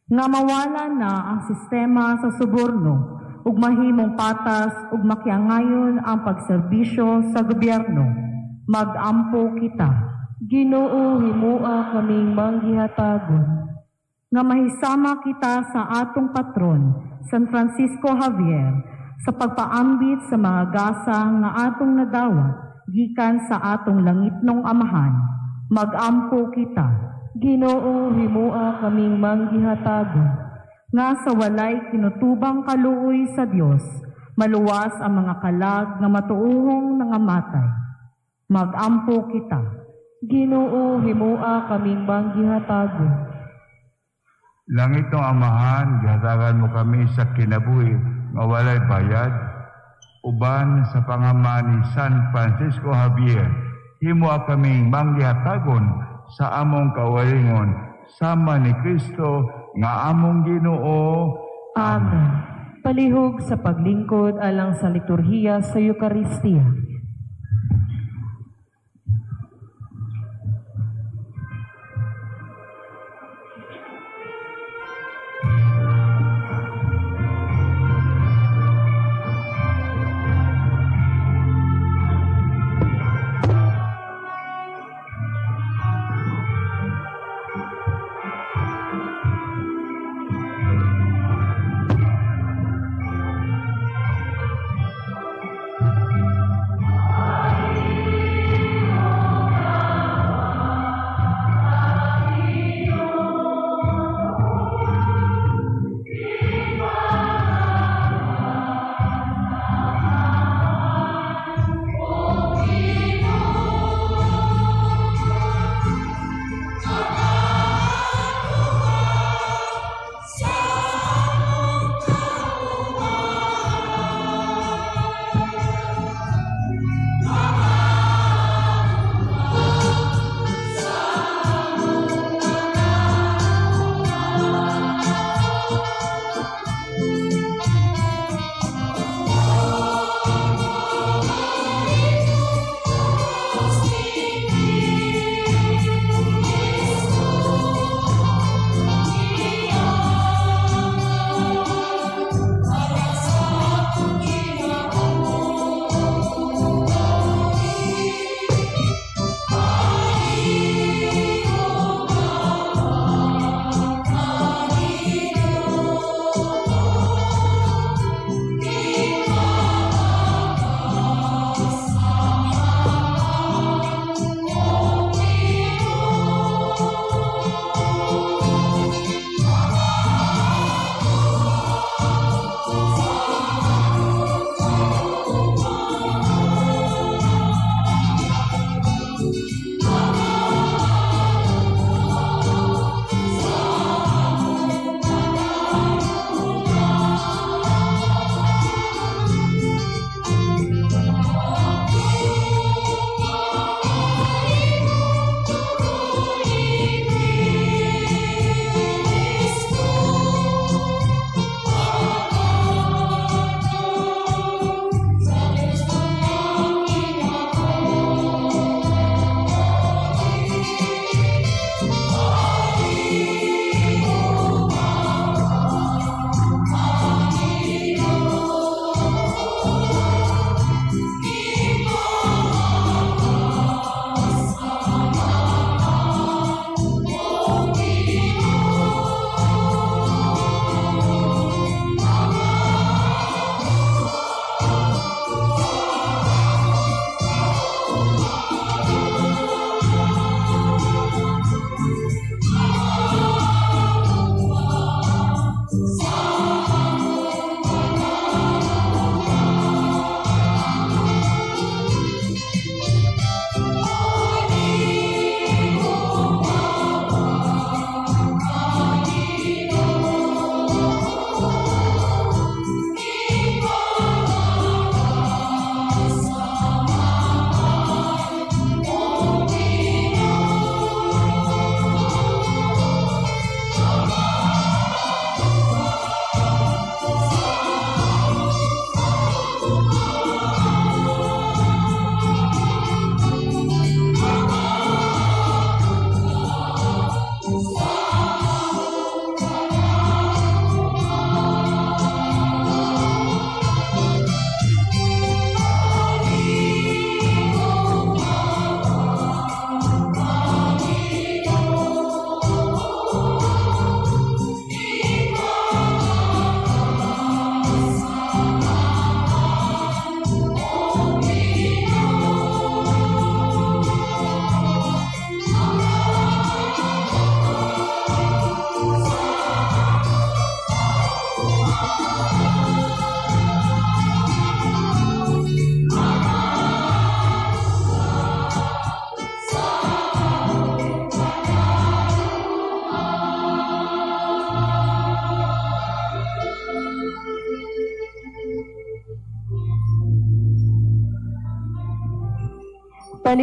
Nga mawala na ang sistema sa suborno ug mahimong patas ug makiangayon ang pagserbisyo sa gobyerno magampo kita. Ginoo himua kaming manggihatagon. Nga mahisama kita sa atong patron, San Francisco Javier, sa pagpaambit sa mga gasa nga atong nadawat gikan sa atong langitnong amahan. Magampo kita. Ginoo himua kaming manggihatagon. Nga sa walay kinutubang kaluoy sa Dios, maluwas ang mga kalag nga matuuhong nangamatay magampo kita. Ginoo himua kaming manggihatagon. Langit ng amahan, gihatagan mo kami sa kinabuhi nga walay bayad, uban sa pangaman ni San Francisco Javier, himo kaming manggihatagon sa among kawalingon, sama ni Kristo nga among Ginoo. Amen. Palihog sa paglingkod alang sa liturhiya sa Eukaristiya.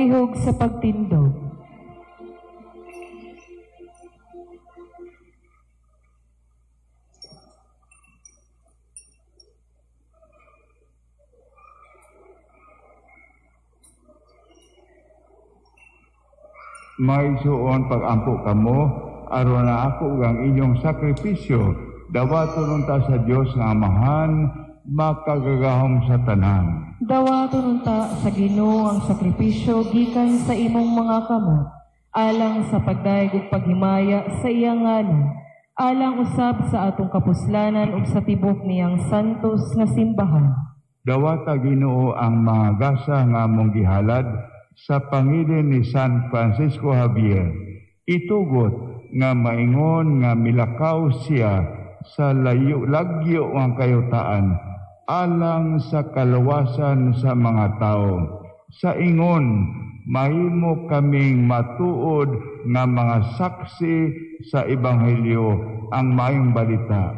Palihog sa pagtindog. Maisuon pag-ampo kamo, aron na ako ang inyong sakripisyo, dawaton unta sa Dios nga amahan, makagagahom sa tanan. Dawaton unta sa Ginoo ang sakripisyo gikan sa imong mga kamot, alang sa pagdaig ug paghimaya sa iyang ngalan, alang usab sa atong kapuslanan ug sa tibok niyang santos nga simbahan. Dawata Ginoo ang mga gasa nga among gihalad sa pangilin ni San Francisco Javier. Itugot nga maingon nga milakaw siya sa layo lagyo ang kayutaan alang sa kalawasan sa mga tao. Sa ingon, mahimo kaming matuod nga mga saksi sa ebanghelyo ang mayong balita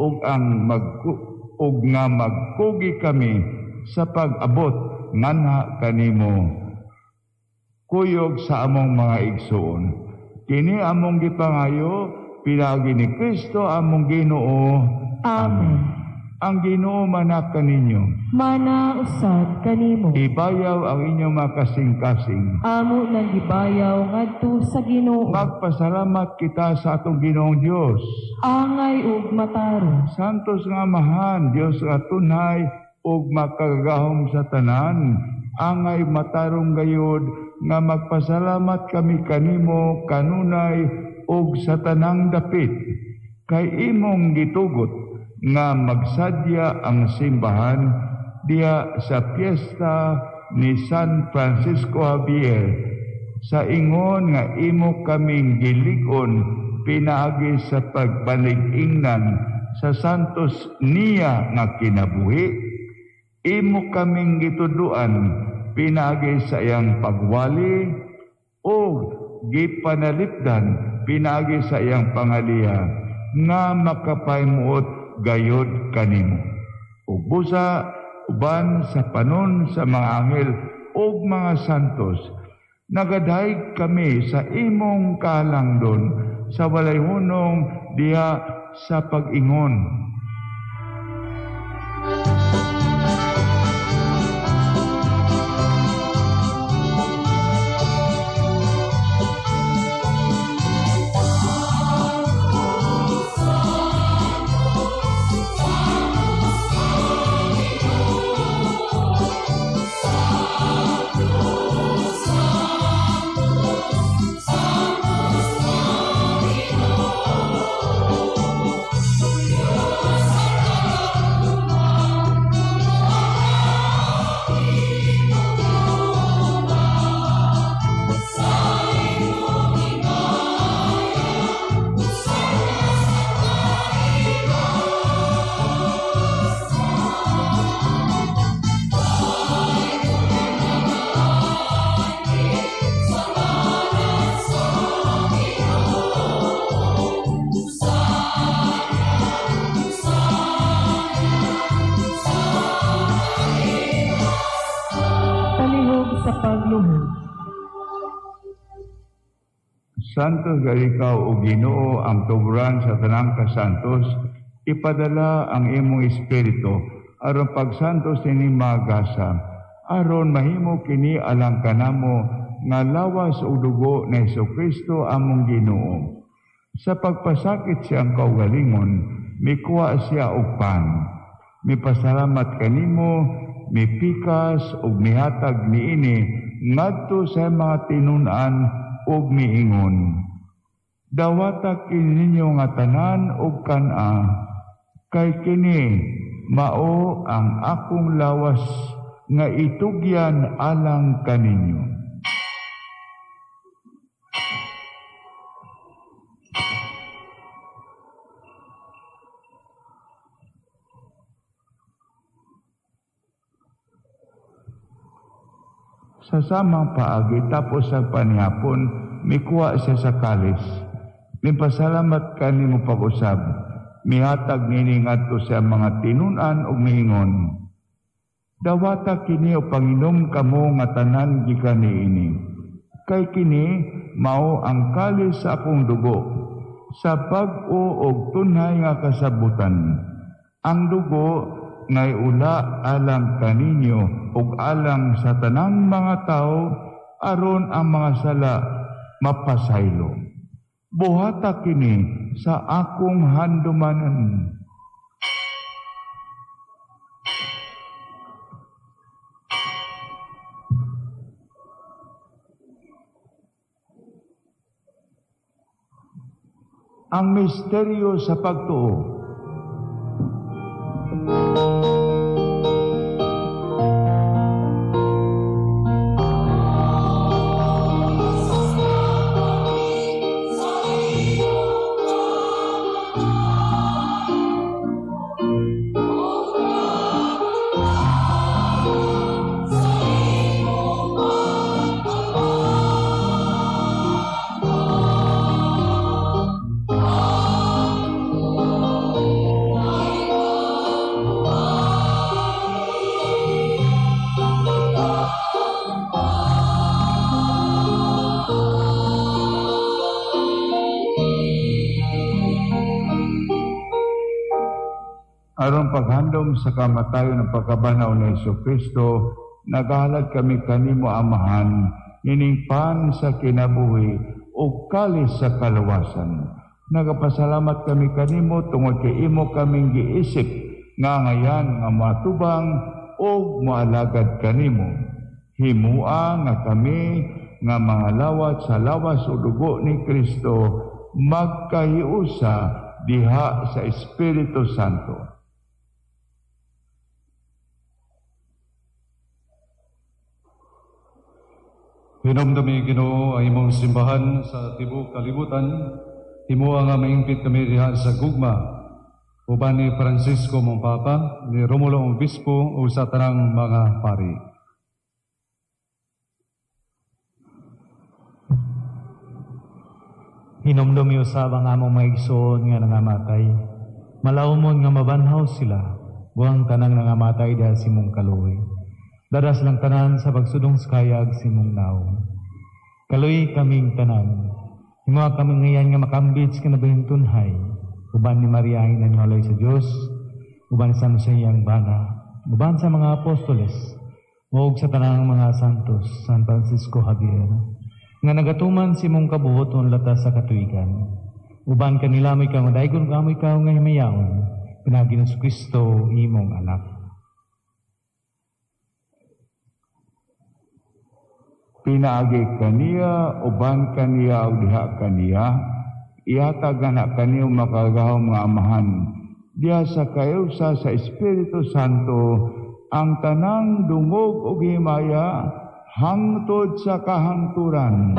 ug ang mag ug nga magkugi kami sa pag-abot nganha kanimo kuyog sa among mga igsoon. Kini among gipangayo, pinagi ni Kristo among Ginoo. Amen. Ang Ginoo manak kaninyo. Mana usab kanimo. Ibayaw ang inyong mga kasing-kasing. Amo nang gibayaw ngadto sa Ginoo. Magpasalamat kita sa atong Ginoong Dios. Angay ug mataro. Santos nga amahan, Dios nga tunay ug makagahom sa tanan. Angay matarong gayod nga magpasalamat kami kanimo kanunay ug sa tanang dapit. Kay imong gitugot nga magsadya ang simbahan diya sa piyesta ni San Francisco Javier. Sa ingon nga imo kaming gilig-on pinaagi sa pagbalig-ingnan sa santos niya nga kinabuhi. Imo kaming gituduan pinagi sa iyang pagwali o gipanalipdan pinagi sa iyang pangaliya nga makapaymuot gayod kanimo. Ubusa uban sa panon sa mga anghel ug mga santos nagadayeg kami sa imong kalangdon sa walay hunong diha sa pag-ingon. Santos galikaw o Ginoo ang tuburan sa tanang kasantos, ipadala ang imong espiritu aron pagsantos ini magasa, aron mahimo kini alang kanamo nga lawas o dugo na Kristo among Ginoo. Sa pagpasakit siyang kaugalingon, mikuha siya og pan. Mipasalamat kanimo, mipikas ug mihatag niini ngadto sa mga tinunan ug miingon. Dawata kini ninyo nga tanan ug kana kay kini mao ang akong lawas nga itugyan alang kaninyo. Sa samang paagi tapos sa panihapon, mikuha siya sa kalis. Mimpasalamat ka ni mo pag-usab. Mihatag nini ngadto sa mga tinunan ug miingon. Dawata kini o panginom kamo nga tanan gikan niini. Kay kini mao ang kalis sa akong dugo sa pag-o og tunay nga kasabutan. Ang dugo ngay ula alang kaninyo ug alang sa tanang mga tao aron ang mga sala mapasaylo. Buhata kini sa akong handumanan. Ang misteryo sa pagtuo. Aron paghandom sa kamatayon ng pagkabanaw ni Yesu Kristo, naghalad kami kanimo amahan, niningpan sa kinabuhi o kalis sa kalawasan. Nagapasalamat kami kanimo tungod kay imo kaming giisip nga ngayan nga matubang o moalagad kanimo. Himua nga kami nga mga lawat sa lawas o dugo ni Kristo magkahiusa diha sa Espiritu Santo. Hinomdami Ginoo ang imong simbahan sa tibok kalibutan, himo nga maingpit kami diha sa gugma. Uban ni Francisco mong Papa, ni Romulo ang Bispo o sa tanang mga pari. Hinomdom yo sa mga among mga igsoon nga nangamatay. Malawmon nga mabanhaw sila, buang tanang nangamatay dahil si mong kaluoy. Daras lang tanan sa pagsudong sa kayag si mong naon. Kaluoy kaming tanan. Himo kami ngayon nga makambits ka na tunhay. Uban ni Maria ang nangalay sa Diyos, uban sa Masayang Bana, uban sa mga apostoles, o sa tanang mga santos, San Francisco Javier, nga nagatuman si mong kabuhoton latas sa katuigan. Uban kanila may kang daygon kamoy ka nga himayaon, pinagin sa Kristo imong anak. Pinaagi kaniya, uban kaniya, o diha kaniya, ihatag na kaniyo makagahom nga amahan. Diya sa kayusa sa Espiritu Santo, ang tanang dungog o himaya, hangtod sa kahangturan.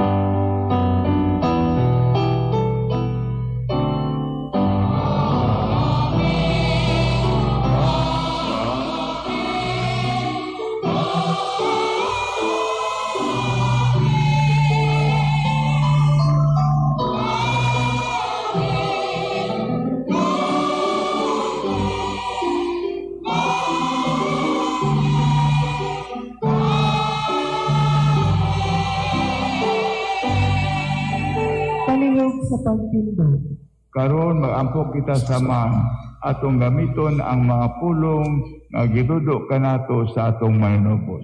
Karon magampo kita sama atong gamiton ang mga pulong nga gidudo kanato sa atong manunubos.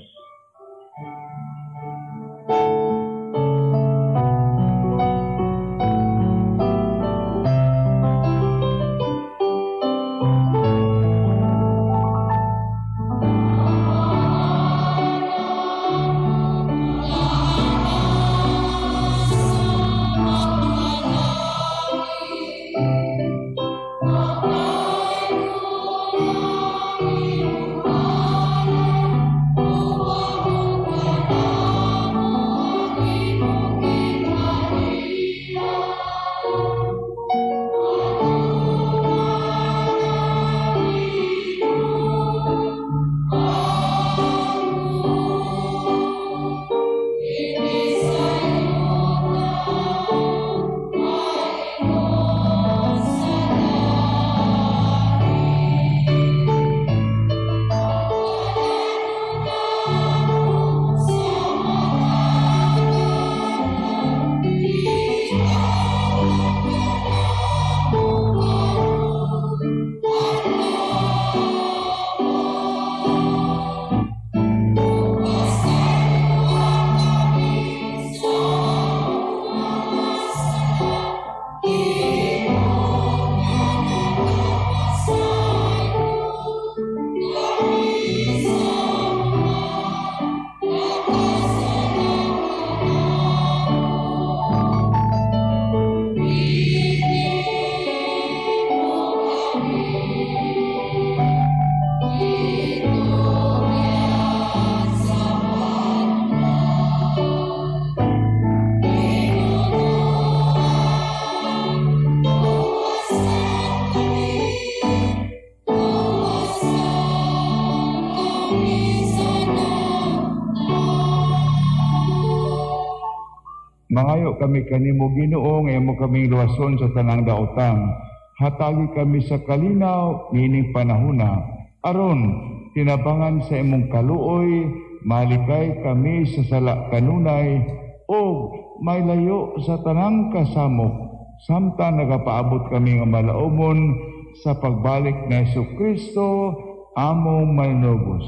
Kami kanimo Ginoo nga imo kaming luwason sa tanang daotang. Hatagi kami sa kalinaw nining panahuna. Aron tinabangan sa imong kaluoy, malikay kami sa sala kanunay o may layo sa tanang kasamok. Samtang nagapaabot kami nga malaumon sa pagbalik Yesu Kristo, among manubos.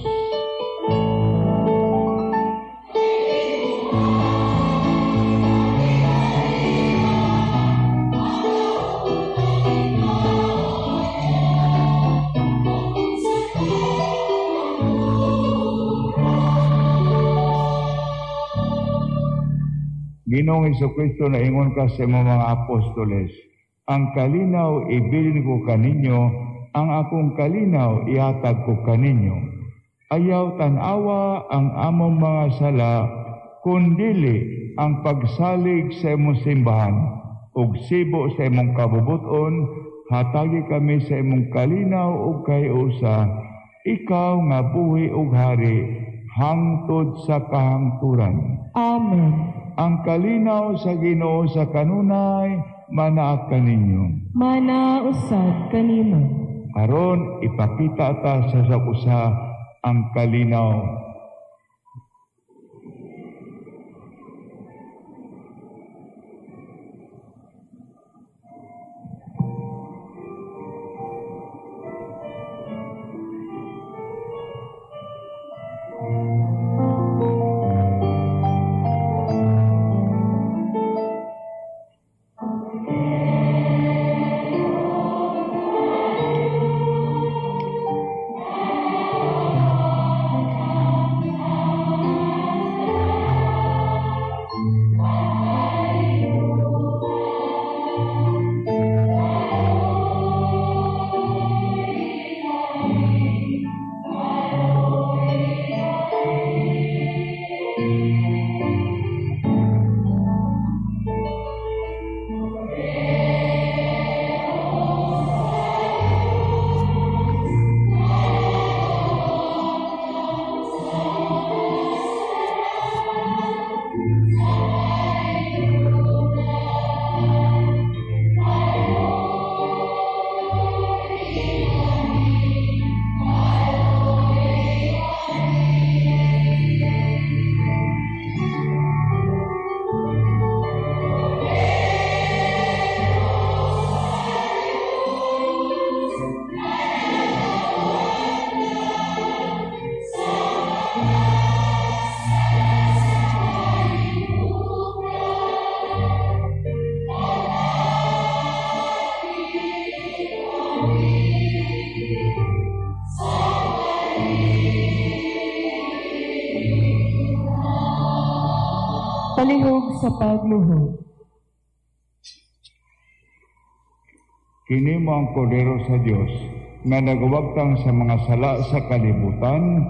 Ginoong Iso Kristo na ingon ka sa imong mga apostoles, ang kalinaw ibilin ko kaninyo, ang akong kalinaw ihatag ko kaninyo. Ayaw tanawa ang among mga sala, kundili ang pagsalig sa imong simbahan, ug sibo sa imong kabubuton, hatagi kami sa imong kalinaw ug kayusa, ikaw nga buhi ug hari, hangtod sa kahangturan Amen. Ang kalinaw sa Ginoo sa kanunay manaak kaninyo. Mana usad kanimo. Karon ipakita ta sa sa usa ang kalinaw. Kodero sa Dios nga nagawagtang sa mga sala sa kalibutan,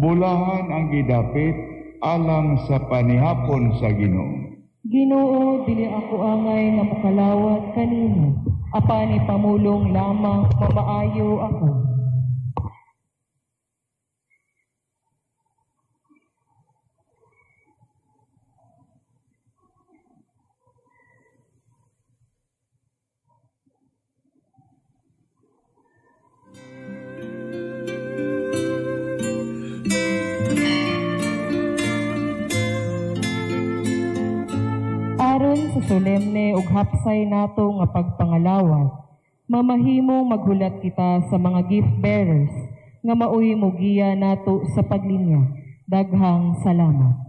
bulahan ang gidapit alang sa panihapon sa Ginoo. Ginoo, dili ako angay nga makalawat kanimo. Apani pamulong lamang mamaayo ako. Ug hapsay nato nga pagpangalawat, mamahimong maghulat kita sa mga gift bearers nga maoy mugiya nato sa paglinya. Daghang salamat.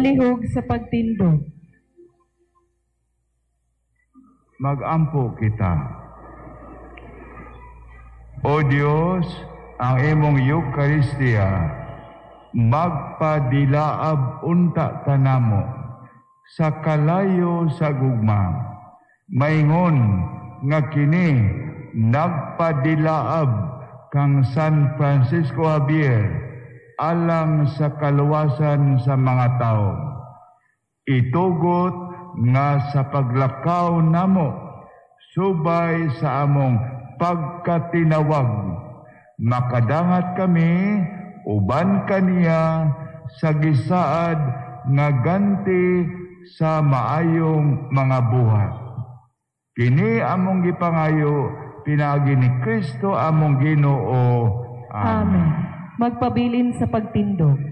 Palihog sa pagtindog. Magampo kita. O Diyos, ang imong Eucharistia, magpadilaab unta tanamo sa kalayo sa gugma. Maingon nga kini nagpadilaab kang San Francisco Javier alang sa kaluwasan sa mga tao. Itugot nga sa paglakaw namo subay sa among pagkatinawag makadangat kami uban kaniya sa gisaad nga ganti sa maayong mga buhat kini among gipangayo pinagi ni Kristo among Ginoo Amen. Magpabilin sa pagtindog.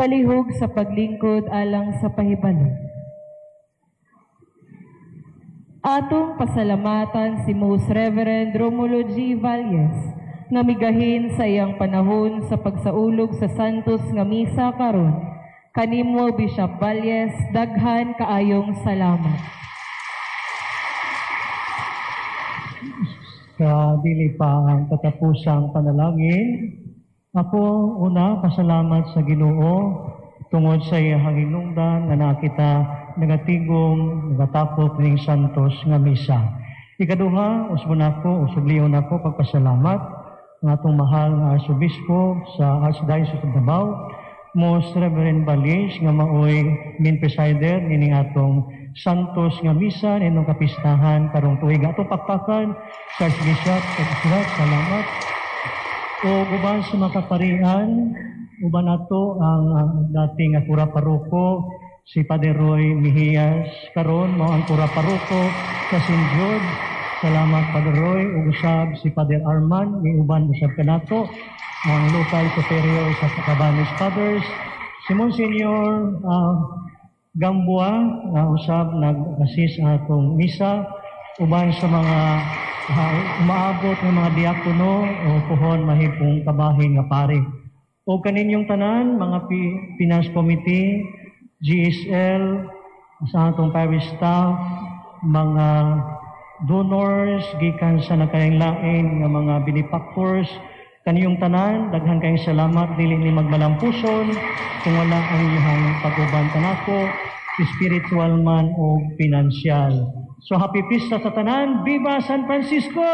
Palihog sa paglingkod alang sa pahibalo. Atong pasalamatan si Most Reverend Romulo G. Valles nga migahin sa iyang panahon sa pagsaulog sa Santos nga misa karon. Kanimo Bishop Valles daghan kaayong salamat. Sa dili pa ang katapusang panalangin, ako una pasalamat sa Ginoo tungod sa iyang hinungdan nga nakita nagatigong nagatapok ning Santos nga misa. Ikaduha, usbon ako, usubliyon ako pagpasalamat ng atong mahal nga arsobispo sa Archdiocese of Davao, Most Reverend Balis nga maoy min presider nining atong Santos nga misa ninong kapistahan karong tuig atong pakpakan sa Archbishop Kagisurat, salamat. O uban sa makaparian, uban nato ang ah, dating uh, kura paroko si Padre Roy Mihias karon mao ang kura paroko sa St. Jude. Salamat Padre Roy ug usab si Padre Arman ni uban usab kanato ang local superior sa Cabanes Fathers. Si Monsignor ah, Gambua nga usab nag-assist atong misa uban sa mga umaabot ng mga diakono o puhon mahipong kabahin nga pare. O kaninyong tanan, mga pi- finance committee, GSL, sa atong parish staff, mga donors, gikan sa nakalain nga mga benefactors, kaniyong tanan, daghan kayong salamat, dili ni magmalampuson, kung wala ang iyong pag-uban tanako, spiritual man o financial. So happy pista sa tanan, Viva San Francisco!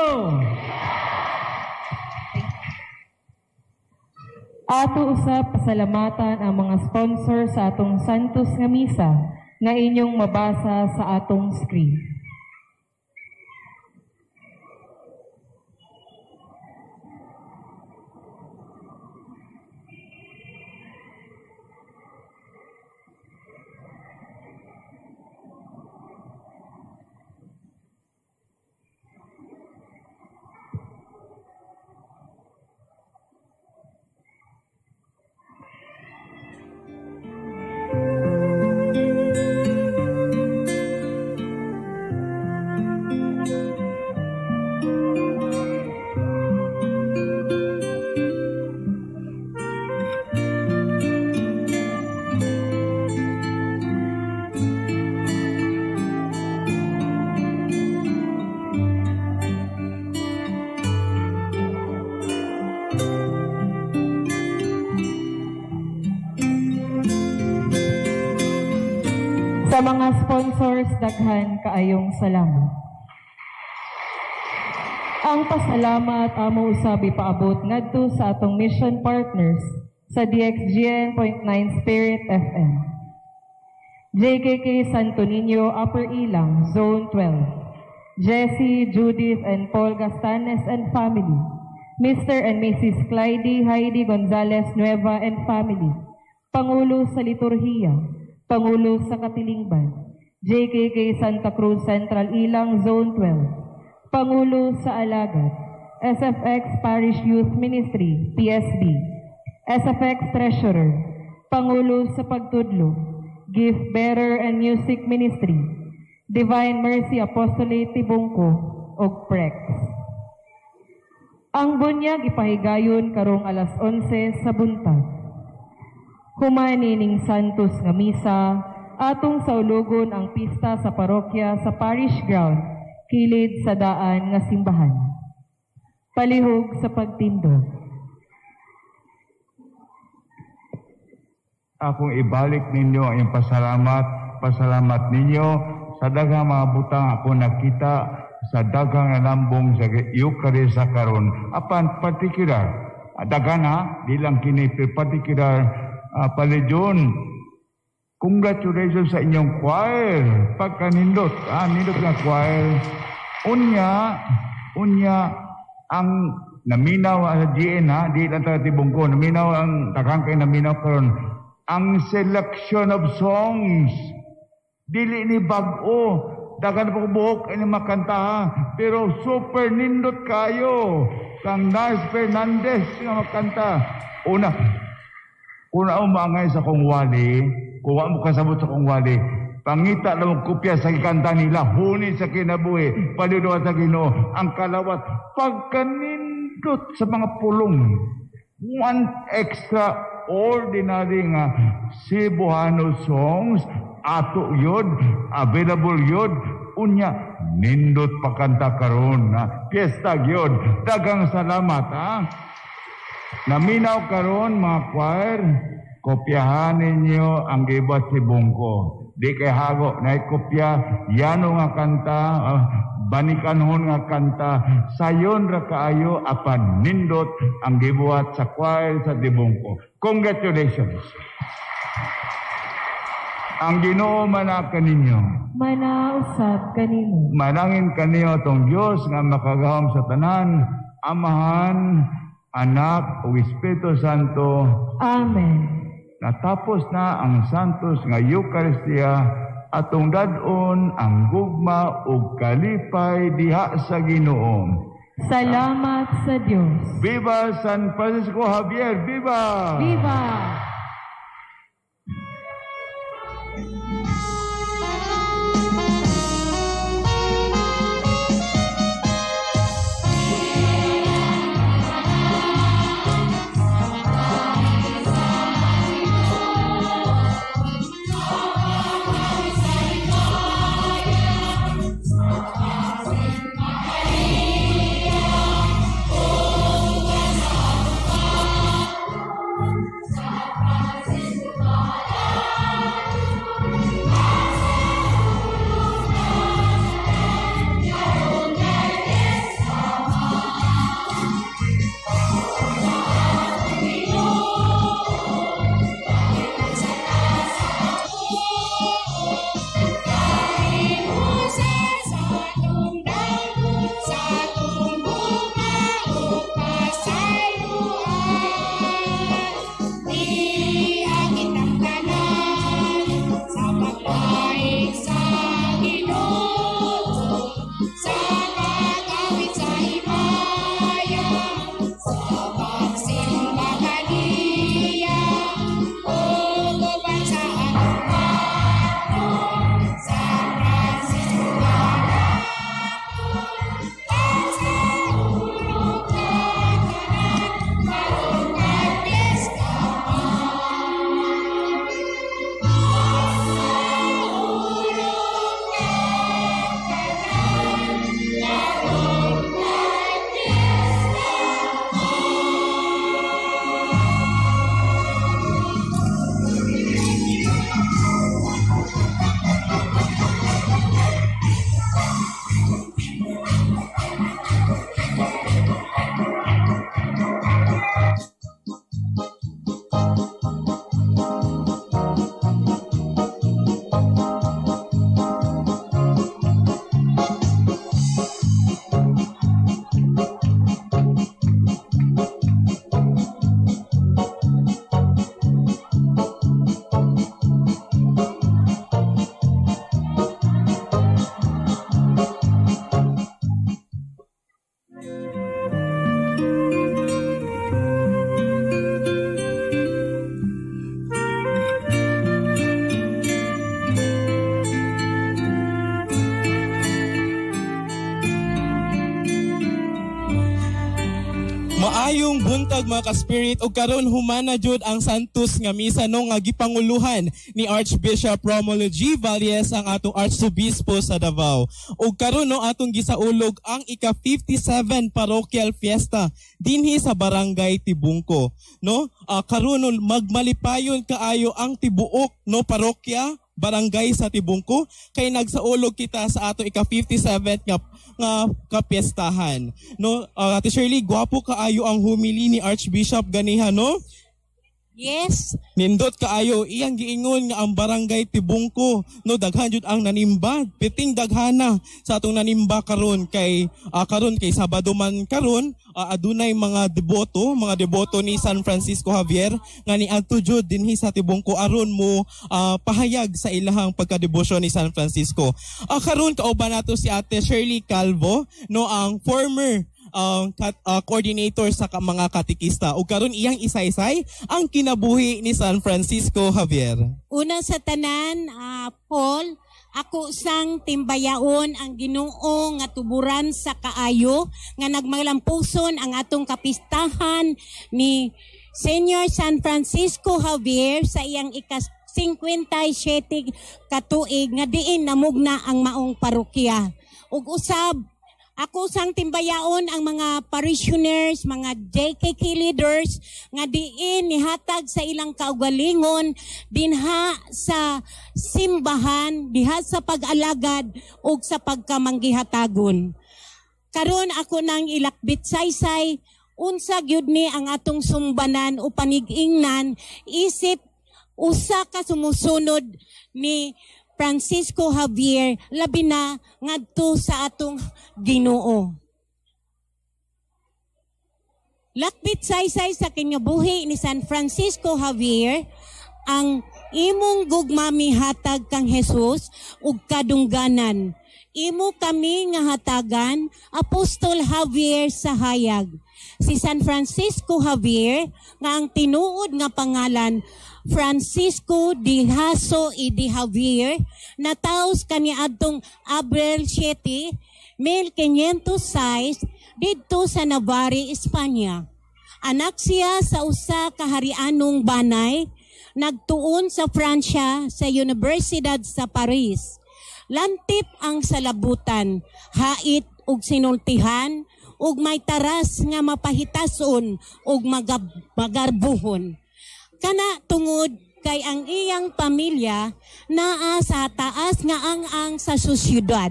Ato usab pasalamatan ang mga sponsor sa atong Santos nga misa nga inyong mabasa sa atong screen. Sa mga sponsors, daghan kaayong salamat. Ang pasalamat amo usabi paabot ngadto sa atong mission partners sa DXGN.9 Spirit FM. JKK Santo Niño, Upper Ilang, Zone 12. Jesse, Judith, and Paul Gastanes and family. Mr. and Mrs. Clyde Heidi Gonzalez Nueva and family. Pangulo sa Liturhiya. Pangulo sa Katilingban. JKK Santa Cruz Central Ilang, Zone 12. Pangulo sa Alagat. SFX Parish Youth Ministry, PSB. SFX Treasurer. Pangulo sa Pagtudlo. Gift Bearer and Music Ministry, Divine Mercy Apostolate Tibungko, ug PREX. Ang bunyag ipahigayon karong alas 11 sa buntag. Humani ning Santos nga misa, atong saulugon ang pista sa parokya sa parish ground, kilid sa daan nga simbahan. Palihog sa pagtindog. Akong ibalik ninyo ang pasalamat, pasalamat ninyo sa daghang mga butang ako nakita sa daghang lambong sa Eucharist sa karon. Apan particular, daghan ha, di lang kini particular uh, paledyon. Congratulations sa inyong choir. Pagkanindot, ah, nindot nga choir. Unya, unya, ang naminaw sa GN ha, di lang taga tibungko, naminaw ang daghang kay naminaw karon ang selection of songs. Dili ni bag-o. Dagan pa ko buhok ini makanta ha. Pero super nindot kayo. Kang Nars Fernandez nga makanta. Una, una umangay sa kong wali, kuha mo kasabot sa kong wali, pangita na mong kopya sa kanta nila, huni sa kinabuhi, panunuwa sa ginoo, ang kalawat, pagkanindot sa mga pulong. One extra ordinary nga Cebuano songs ato yod available yod. Unya nindot pakanta karon na piyesta yod. Dagang salamat ha naminaw karon mga choir kopyahan ninyo ang gibat si Bungko. Di kay hago na kopya yano nga kanta ah, banikanhon nga kanta sayon ra kaayo apan nindot ang gibuhat sa choir sa Dibungko congratulations! Ang Ginoo manaka ninyo Manausap kanimo. manangin kaniyo tong Dios nga makagahom sa tanan amahan anak ug Espiritu Santo Amen. Natapos na ang Santos nga Eucharistia atong dadon ang gugma ug kalipay diha sa Ginoo. Salamat sa Diyos. Viva San Francisco Javier! Viva! Viva! Buntag mga ka-spirit ug karon humana jud ang Santos nga misa no nga gipanguluhan ni Archbishop Romulo G. Valles ang atong Archobispo sa Davao. Ug karon no atong gisaulog ang ika 57 parochial fiesta dinhi sa Barangay Tibungko. No? Ah, karon no, magmalipayon kaayo ang tibuok no parokya barangay sa Tibungko kay nagsaulog kita sa ato ika 57 nga nga kapiestahan. No uh, Ate Shirley gwapo kaayo ang humili ni Archbishop ganiha no Yes, Nindot kaayo iyang giingon nga ang barangay Tibungko no daghan jud ang nanimba piting daghana sa atong nanimba karon kay ah, karon kay Sabado man karon ah, adunay mga deboto mga deboto ni San Francisco Javier nga niadto jud dinhi sa Tibungko aron mo ah, pahayag sa ilahang pagkadebosyon ni San Francisco. Ah, karon kauban nato si Ate Shirley Calvo no ang former ang kat- ah, coordinator sa ka- mga katikista ug karon iyang isaysay ang kinabuhi ni San Francisco Javier. una sa tanan, ah, Paul, ako sang timbayaon ang Ginoo nga tuburan sa kaayo nga nagmalampuson ang atong kapistahan ni Senior San Francisco Javier sa iyang ikas 57 katuig nga diin namugna ang maong parokya. Ug usab ako sang timbayaon ang mga parishioners, mga JKK leaders nga diin nihatag sa ilang kaugalingon dinha sa simbahan, diha sa pag-alagad ug sa pagkamanggihatagon. Karon ako nang ilakbit saysay unsa gyud ni ang atong sumbanan o panigingnan isip usa ka sumusunod ni Francisco Javier labi na ngadto sa atong Ginoo. Lakbit saysay sa kinyabuhi ni San Francisco Javier ang imong gugmami hatag kang Jesus ug kadungganan. Imo kami nga hatagan Apostol Javier sa hayag. Si San Francisco Javier nga ang tinuod nga pangalan Francisco de Haso y de Javier nataos kaniadtong Abril 7, 1506 didto sa Navarre, Espanya. Anak siya sa usa ka harianong banay, nagtuon sa Pransya sa Universidad sa Paris. Lantip ang salabutan, hait ug sinultihan, ug may taras nga mapahitason ug magab-. Kana tungod kay ang iyang pamilya naa sa taas nga ang ang sa susyudad.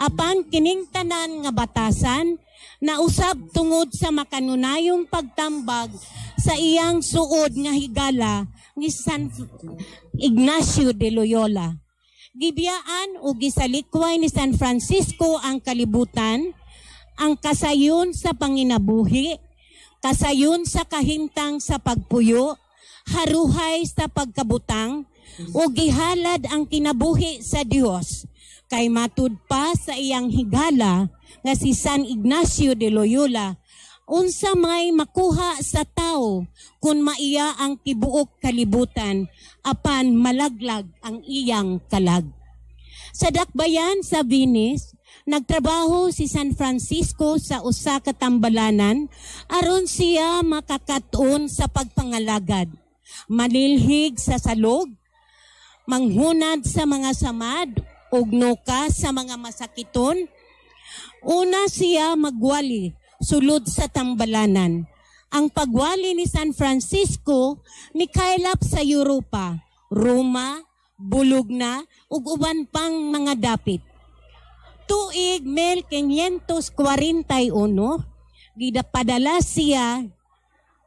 Apan kining tanan nga batasan na usab tungod sa makanunayong pagtambag sa iyang suod nga higala ni San Ignacio de Loyola. Gibiyaan o gisalikway ni San Francisco ang kalibutan, ang kasayon sa panginabuhi, kasayon sa kahintang sa pagpuyo, haruhay sa pagkabutang, o gihalad ang kinabuhi sa Dios. Kay matud pa sa iyang higala nga si San Ignacio de Loyola, unsa may makuha sa tao kung maiya ang tibuok kalibutan apan malaglag ang iyang kalag. Sa dakbayan sa Venice, nagtrabaho si San Francisco sa usa ka tambalanan aron siya makakatuon sa pagpangalagad. Manilhig sa salog, manghunad sa mga samad, ug nuka sa mga masakiton. Una siya magwali sulod sa tambalanan. Ang pagwali ni San Francisco ni kailap sa Europa, Roma, Bulugna, ug uban pang mga dapit. Tuig 1541, gidapadala siya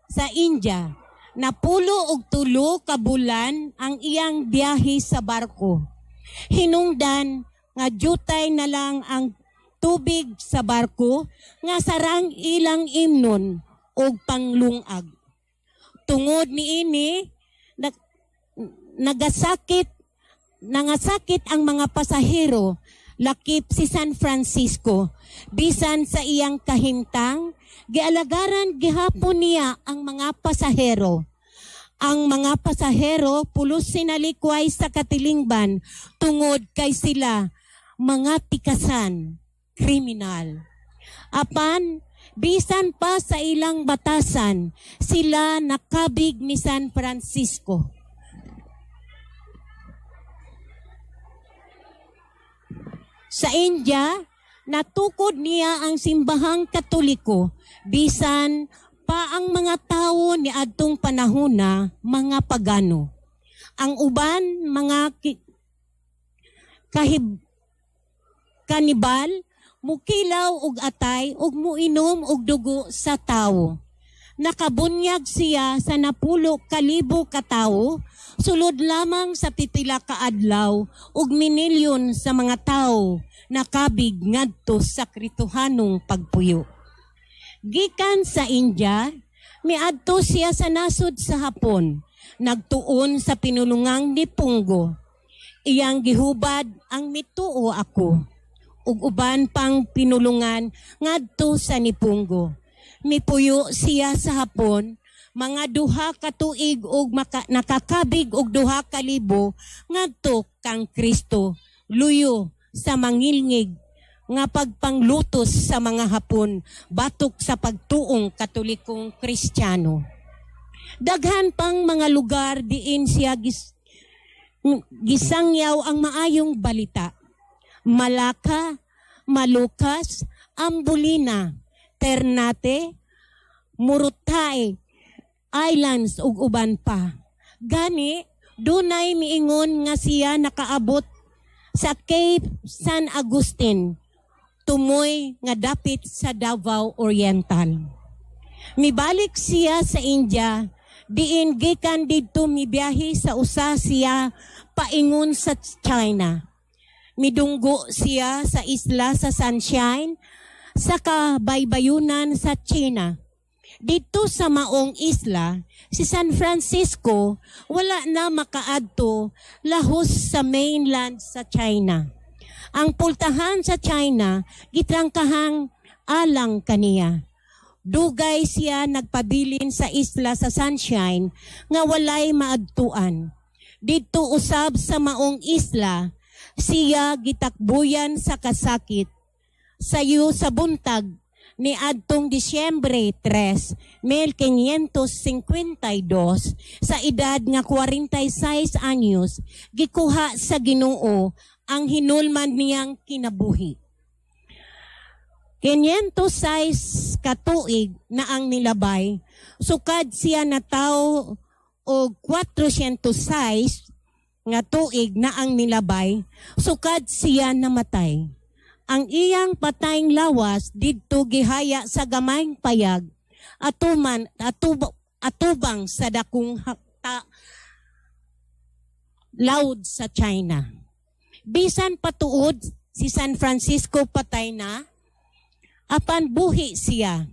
sa India. Napulo og tulo ka bulan ang iyang biyahe sa barko. Hinungdan nga jutay na lang ang tubig sa barko nga sarang ilang imnon og panglungag. Tungod ni ini nag, nagasakit nangasakit ang mga pasahero lakip si San Francisco bisan sa iyang kahimtang gialagaran gihapon niya ang mga pasahero. Ang mga pasahero pulos sinalikway sa katilingban. Tungod kay sila mga tikasan kriminal. Apan Bisan pa sa ilang batasan, sila nakabig ni San Francisco. Sa India, natukod niya ang simbahang katoliko bisan pa ang mga tao ni adtong panahon na mga pagano. Ang uban mga ki- kahib kanibal mukilaw og atay ug muinom og dugo sa tawo. Nakabunyag siya sa napulo kalibo ka tawo sulod lamang sa pipila ka adlaw ug minilyon sa mga tawo nakabig ngadto sa krituhanong pagpuyo. Gikan sa India, miadto siya sa nasod sa Hapon, nagtuon sa pinulungang ni Punggo. Iyang gihubad ang mituo ako, ug uban pang pinulungan ngadto sa Nipunggo. Mipuyo siya sa Hapon, mga duha ka tuig og maka, nakakabig og duha ka libo ngadto kang Kristo. Luyo sa mangilngig nga pagpanglutos sa mga Hapon batok sa pagtuong katolikong Kristiyano. Daghan pang mga lugar diin siya gis, gisangyaw ang maayong balita. Malaka, Malukas, Ambulina, Ternate, Murutay, Islands ug uban pa. Gani, dunay miingon nga siya nakaabot sa Cape San Agustin, tumoy nga dapit sa Davao Oriental. Mibalik siya sa India, diin gikan didto mibiyahe sa usa siya paingon sa China. Midunggo siya sa isla sa Sunshine sa kabaybayunan sa China. Dito sa maong isla, si San Francisco wala na makaadto lahos sa mainland sa China. Ang pultahan sa China, gitrangkahang alang kaniya. Dugay siya nagpabilin sa isla sa Sunshine nga walay maadtuan. Dito usab sa maong isla, siya gitakbuyan sa kasakit. Sayo sa buntag ni adtong Disyembre 3, 1552, sa edad nga 46 anyos, gikuha sa Ginoo ang hinulman niyang kinabuhi. 506 katuig na ang nilabay, sukad siya na tao o 406 nga tuig na ang nilabay, sukad siya namatay. Ang iyang patayng lawas didto gihaya sa gamayng payag, atuman atub, atubang sa dakong hakta loud sa China. Bisan patuod si San Francisco patay na, apan buhi siya.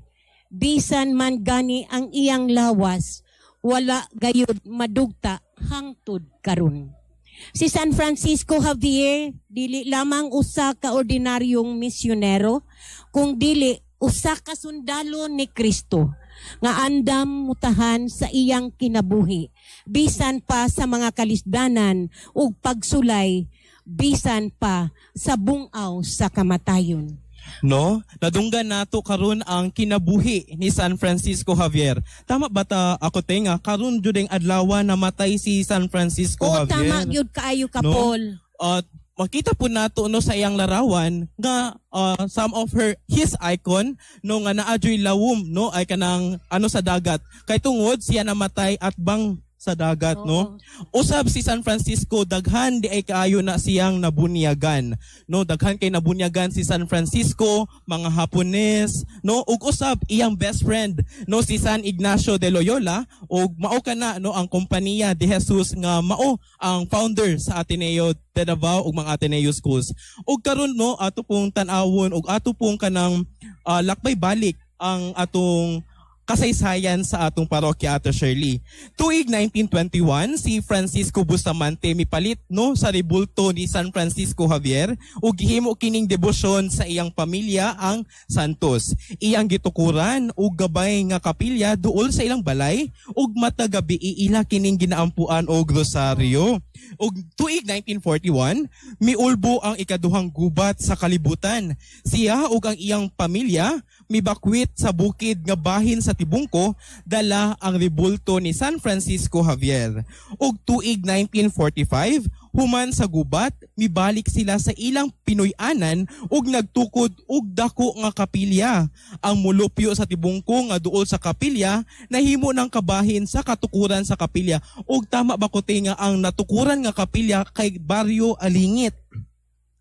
Bisan man gani ang iyang lawas, wala gayud madugta hangtod karon. Si San Francisco Javier dili lamang usa ka ordinaryong misyonero, kung dili usa ka sundalo ni Kristo nga andam mutahan sa iyang kinabuhi bisan pa sa mga kalisdanan ug pagsulay bisan pa sa bungaw sa kamatayon. No? Nadunggan nato karon ang kinabuhi ni San Francisco Javier. Tama ba ta ako tenga karon jud ang adlaw namatay si San Francisco O Javier? tama gyud kaayo ka No? Paul. At makita po nato no sa iyang larawan nga uh, some of her his icon no nga naadyoy lawom no ay kanang ano sa dagat kay tungod siya namatay at bang sa dagat no? Usab si San Francisco daghan di ay kaayo na siyang nabunyagan no? Daghan kay nabunyagan si San Francisco mga Hapones no? Ug usab iyang best friend no? Si San Ignacio de Loyola ug mao kana no? Ang kompanya de Jesus nga mao ang founder sa Ateneo de Davao ug mga Ateneo schools. Ug karon no? Ato pong tan-awon ug ato pong kanang ah, lakbay balik ang atong kasaysayan sa atong parokya Ato Shirley. Tuig 1921, si Francisco Bustamante mipalit no sa ribulto ni San Francisco Javier ug gihimo kining debosyon sa iyang pamilya ang Santos. Iyang gitukuran ug gabay nga kapilya duol sa ilang balay ug matagabi ila kining ginaampuan og rosaryo. Ug tuig 1941, miulbo ang ikaduhang gubat sa kalibutan. Siya ug ang iyang pamilya mibakwit sa bukid nga bahin sa Tibungko dala ang rebulto ni San Francisco Javier. Ug tuig 1945, human sa gubat, mibalik sila sa ilang Pinoyanan ug nagtukod og dako nga kapilya. Ang mulupyo sa Tibungko nga duol sa kapilya nahimo ng kabahin sa katukuran sa kapilya ug tama ba ko nga ang natukuran nga kapilya kay Barrio Alingit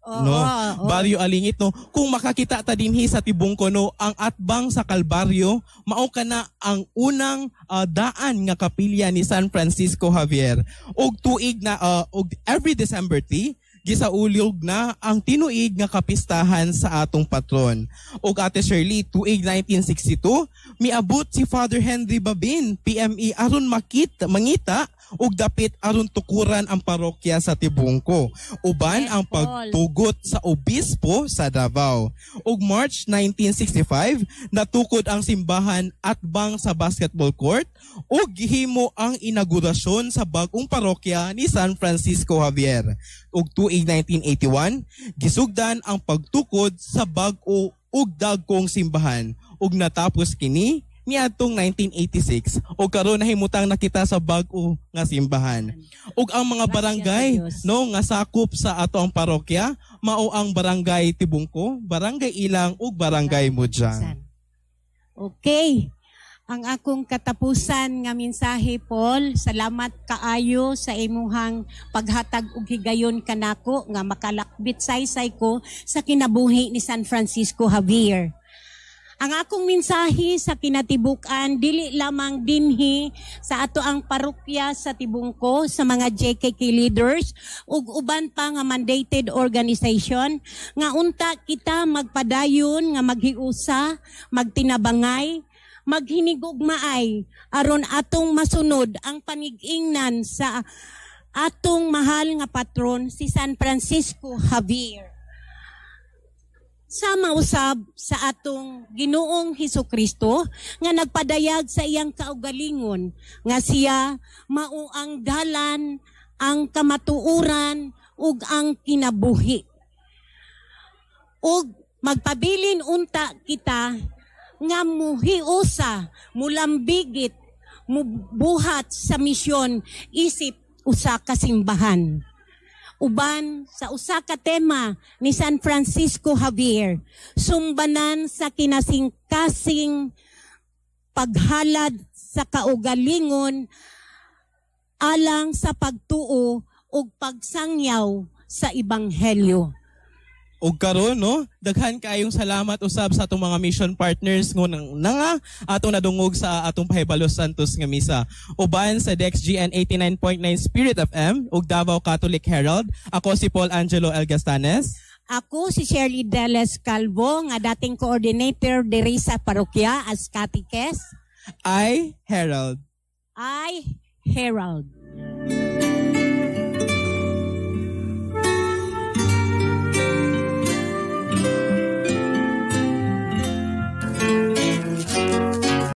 Oo, no oo. Barrio Alingit no kung makakita ta dinhi sa Tibungko no ang atbang sa Kalbaryo mao kana ang unang ah, daan nga kapilya ni San Francisco Javier og tuig na ah, og every December 3 gisaulyog na ang tinuig nga kapistahan sa atong patron. Og Ate Shirley, tuig 1962, miabot si Father Henry Babin, PME aron makita, mangita og dapit aron tukuran ang parokya sa Tibungko. Uban ang pagtugot sa obispo sa Davao. Ug March 1965, natukod ang simbahan at bang sa basketball court ug gihimo ang inaugurasyon sa bagong parokya ni San Francisco Javier. Ug tuig 1981, gisugdan ang pagtukod sa bag-o ug dagkong simbahan ug natapos kini niadtong 1986 ug karon nahimutang nakita sa bag-o nga simbahan. Ug ang mga barangay no nga sakop sa ato ang parokya mao ang barangay Tibungko, barangay Ilang ug barangay Mudjang. Okay. Ang akong katapusan nga mensahe Paul, salamat kaayo sa imuhang paghatag og higayon kanako nga makalakbit saysay ko sa kinabuhi ni San Francisco Javier. Ang akong mensahe sa kinatibukan dili lamang dinhi sa ato ang parokya sa Tibungko sa mga JKK leaders ug uban pa nga mandated organization. Nga unta kita magpadayon nga maghiusa, magtinabangay, maghinigugmaay aron atong masunod ang panigingnan sa atong mahal nga patron si San Francisco Javier sa mausab sa atong Ginoong Hesus Kristo nga nagpadayag sa iyang kaugalingon nga siya mao ang dalan, ang kamatuuran ug ang kinabuhi. Ug magpabilin unta kita nga muhiusa, mulambigit, mubuhat sa misyon isip usa ka simbahan uban sa usa ka tema ni San Francisco Javier, sumbanan sa kinasingkasing paghalad sa kaugalingon alang sa pagtuo ug pagsangyaw sa ebanghelyo. Ug karon no, daghan kayong salamat usab sa atong mga mission partners ngo nang nga atong nadungog sa atong Pahibalos Santos nga misa. Uban sa DexGN 89.9 Spirit FM ug Davao Catholic Herald, ako si Paul Angelo El Gastanes. Ako si Shirley Deles Calvo nga dating coordinator diri sa parokya as Cateches. I Herald. I Herald.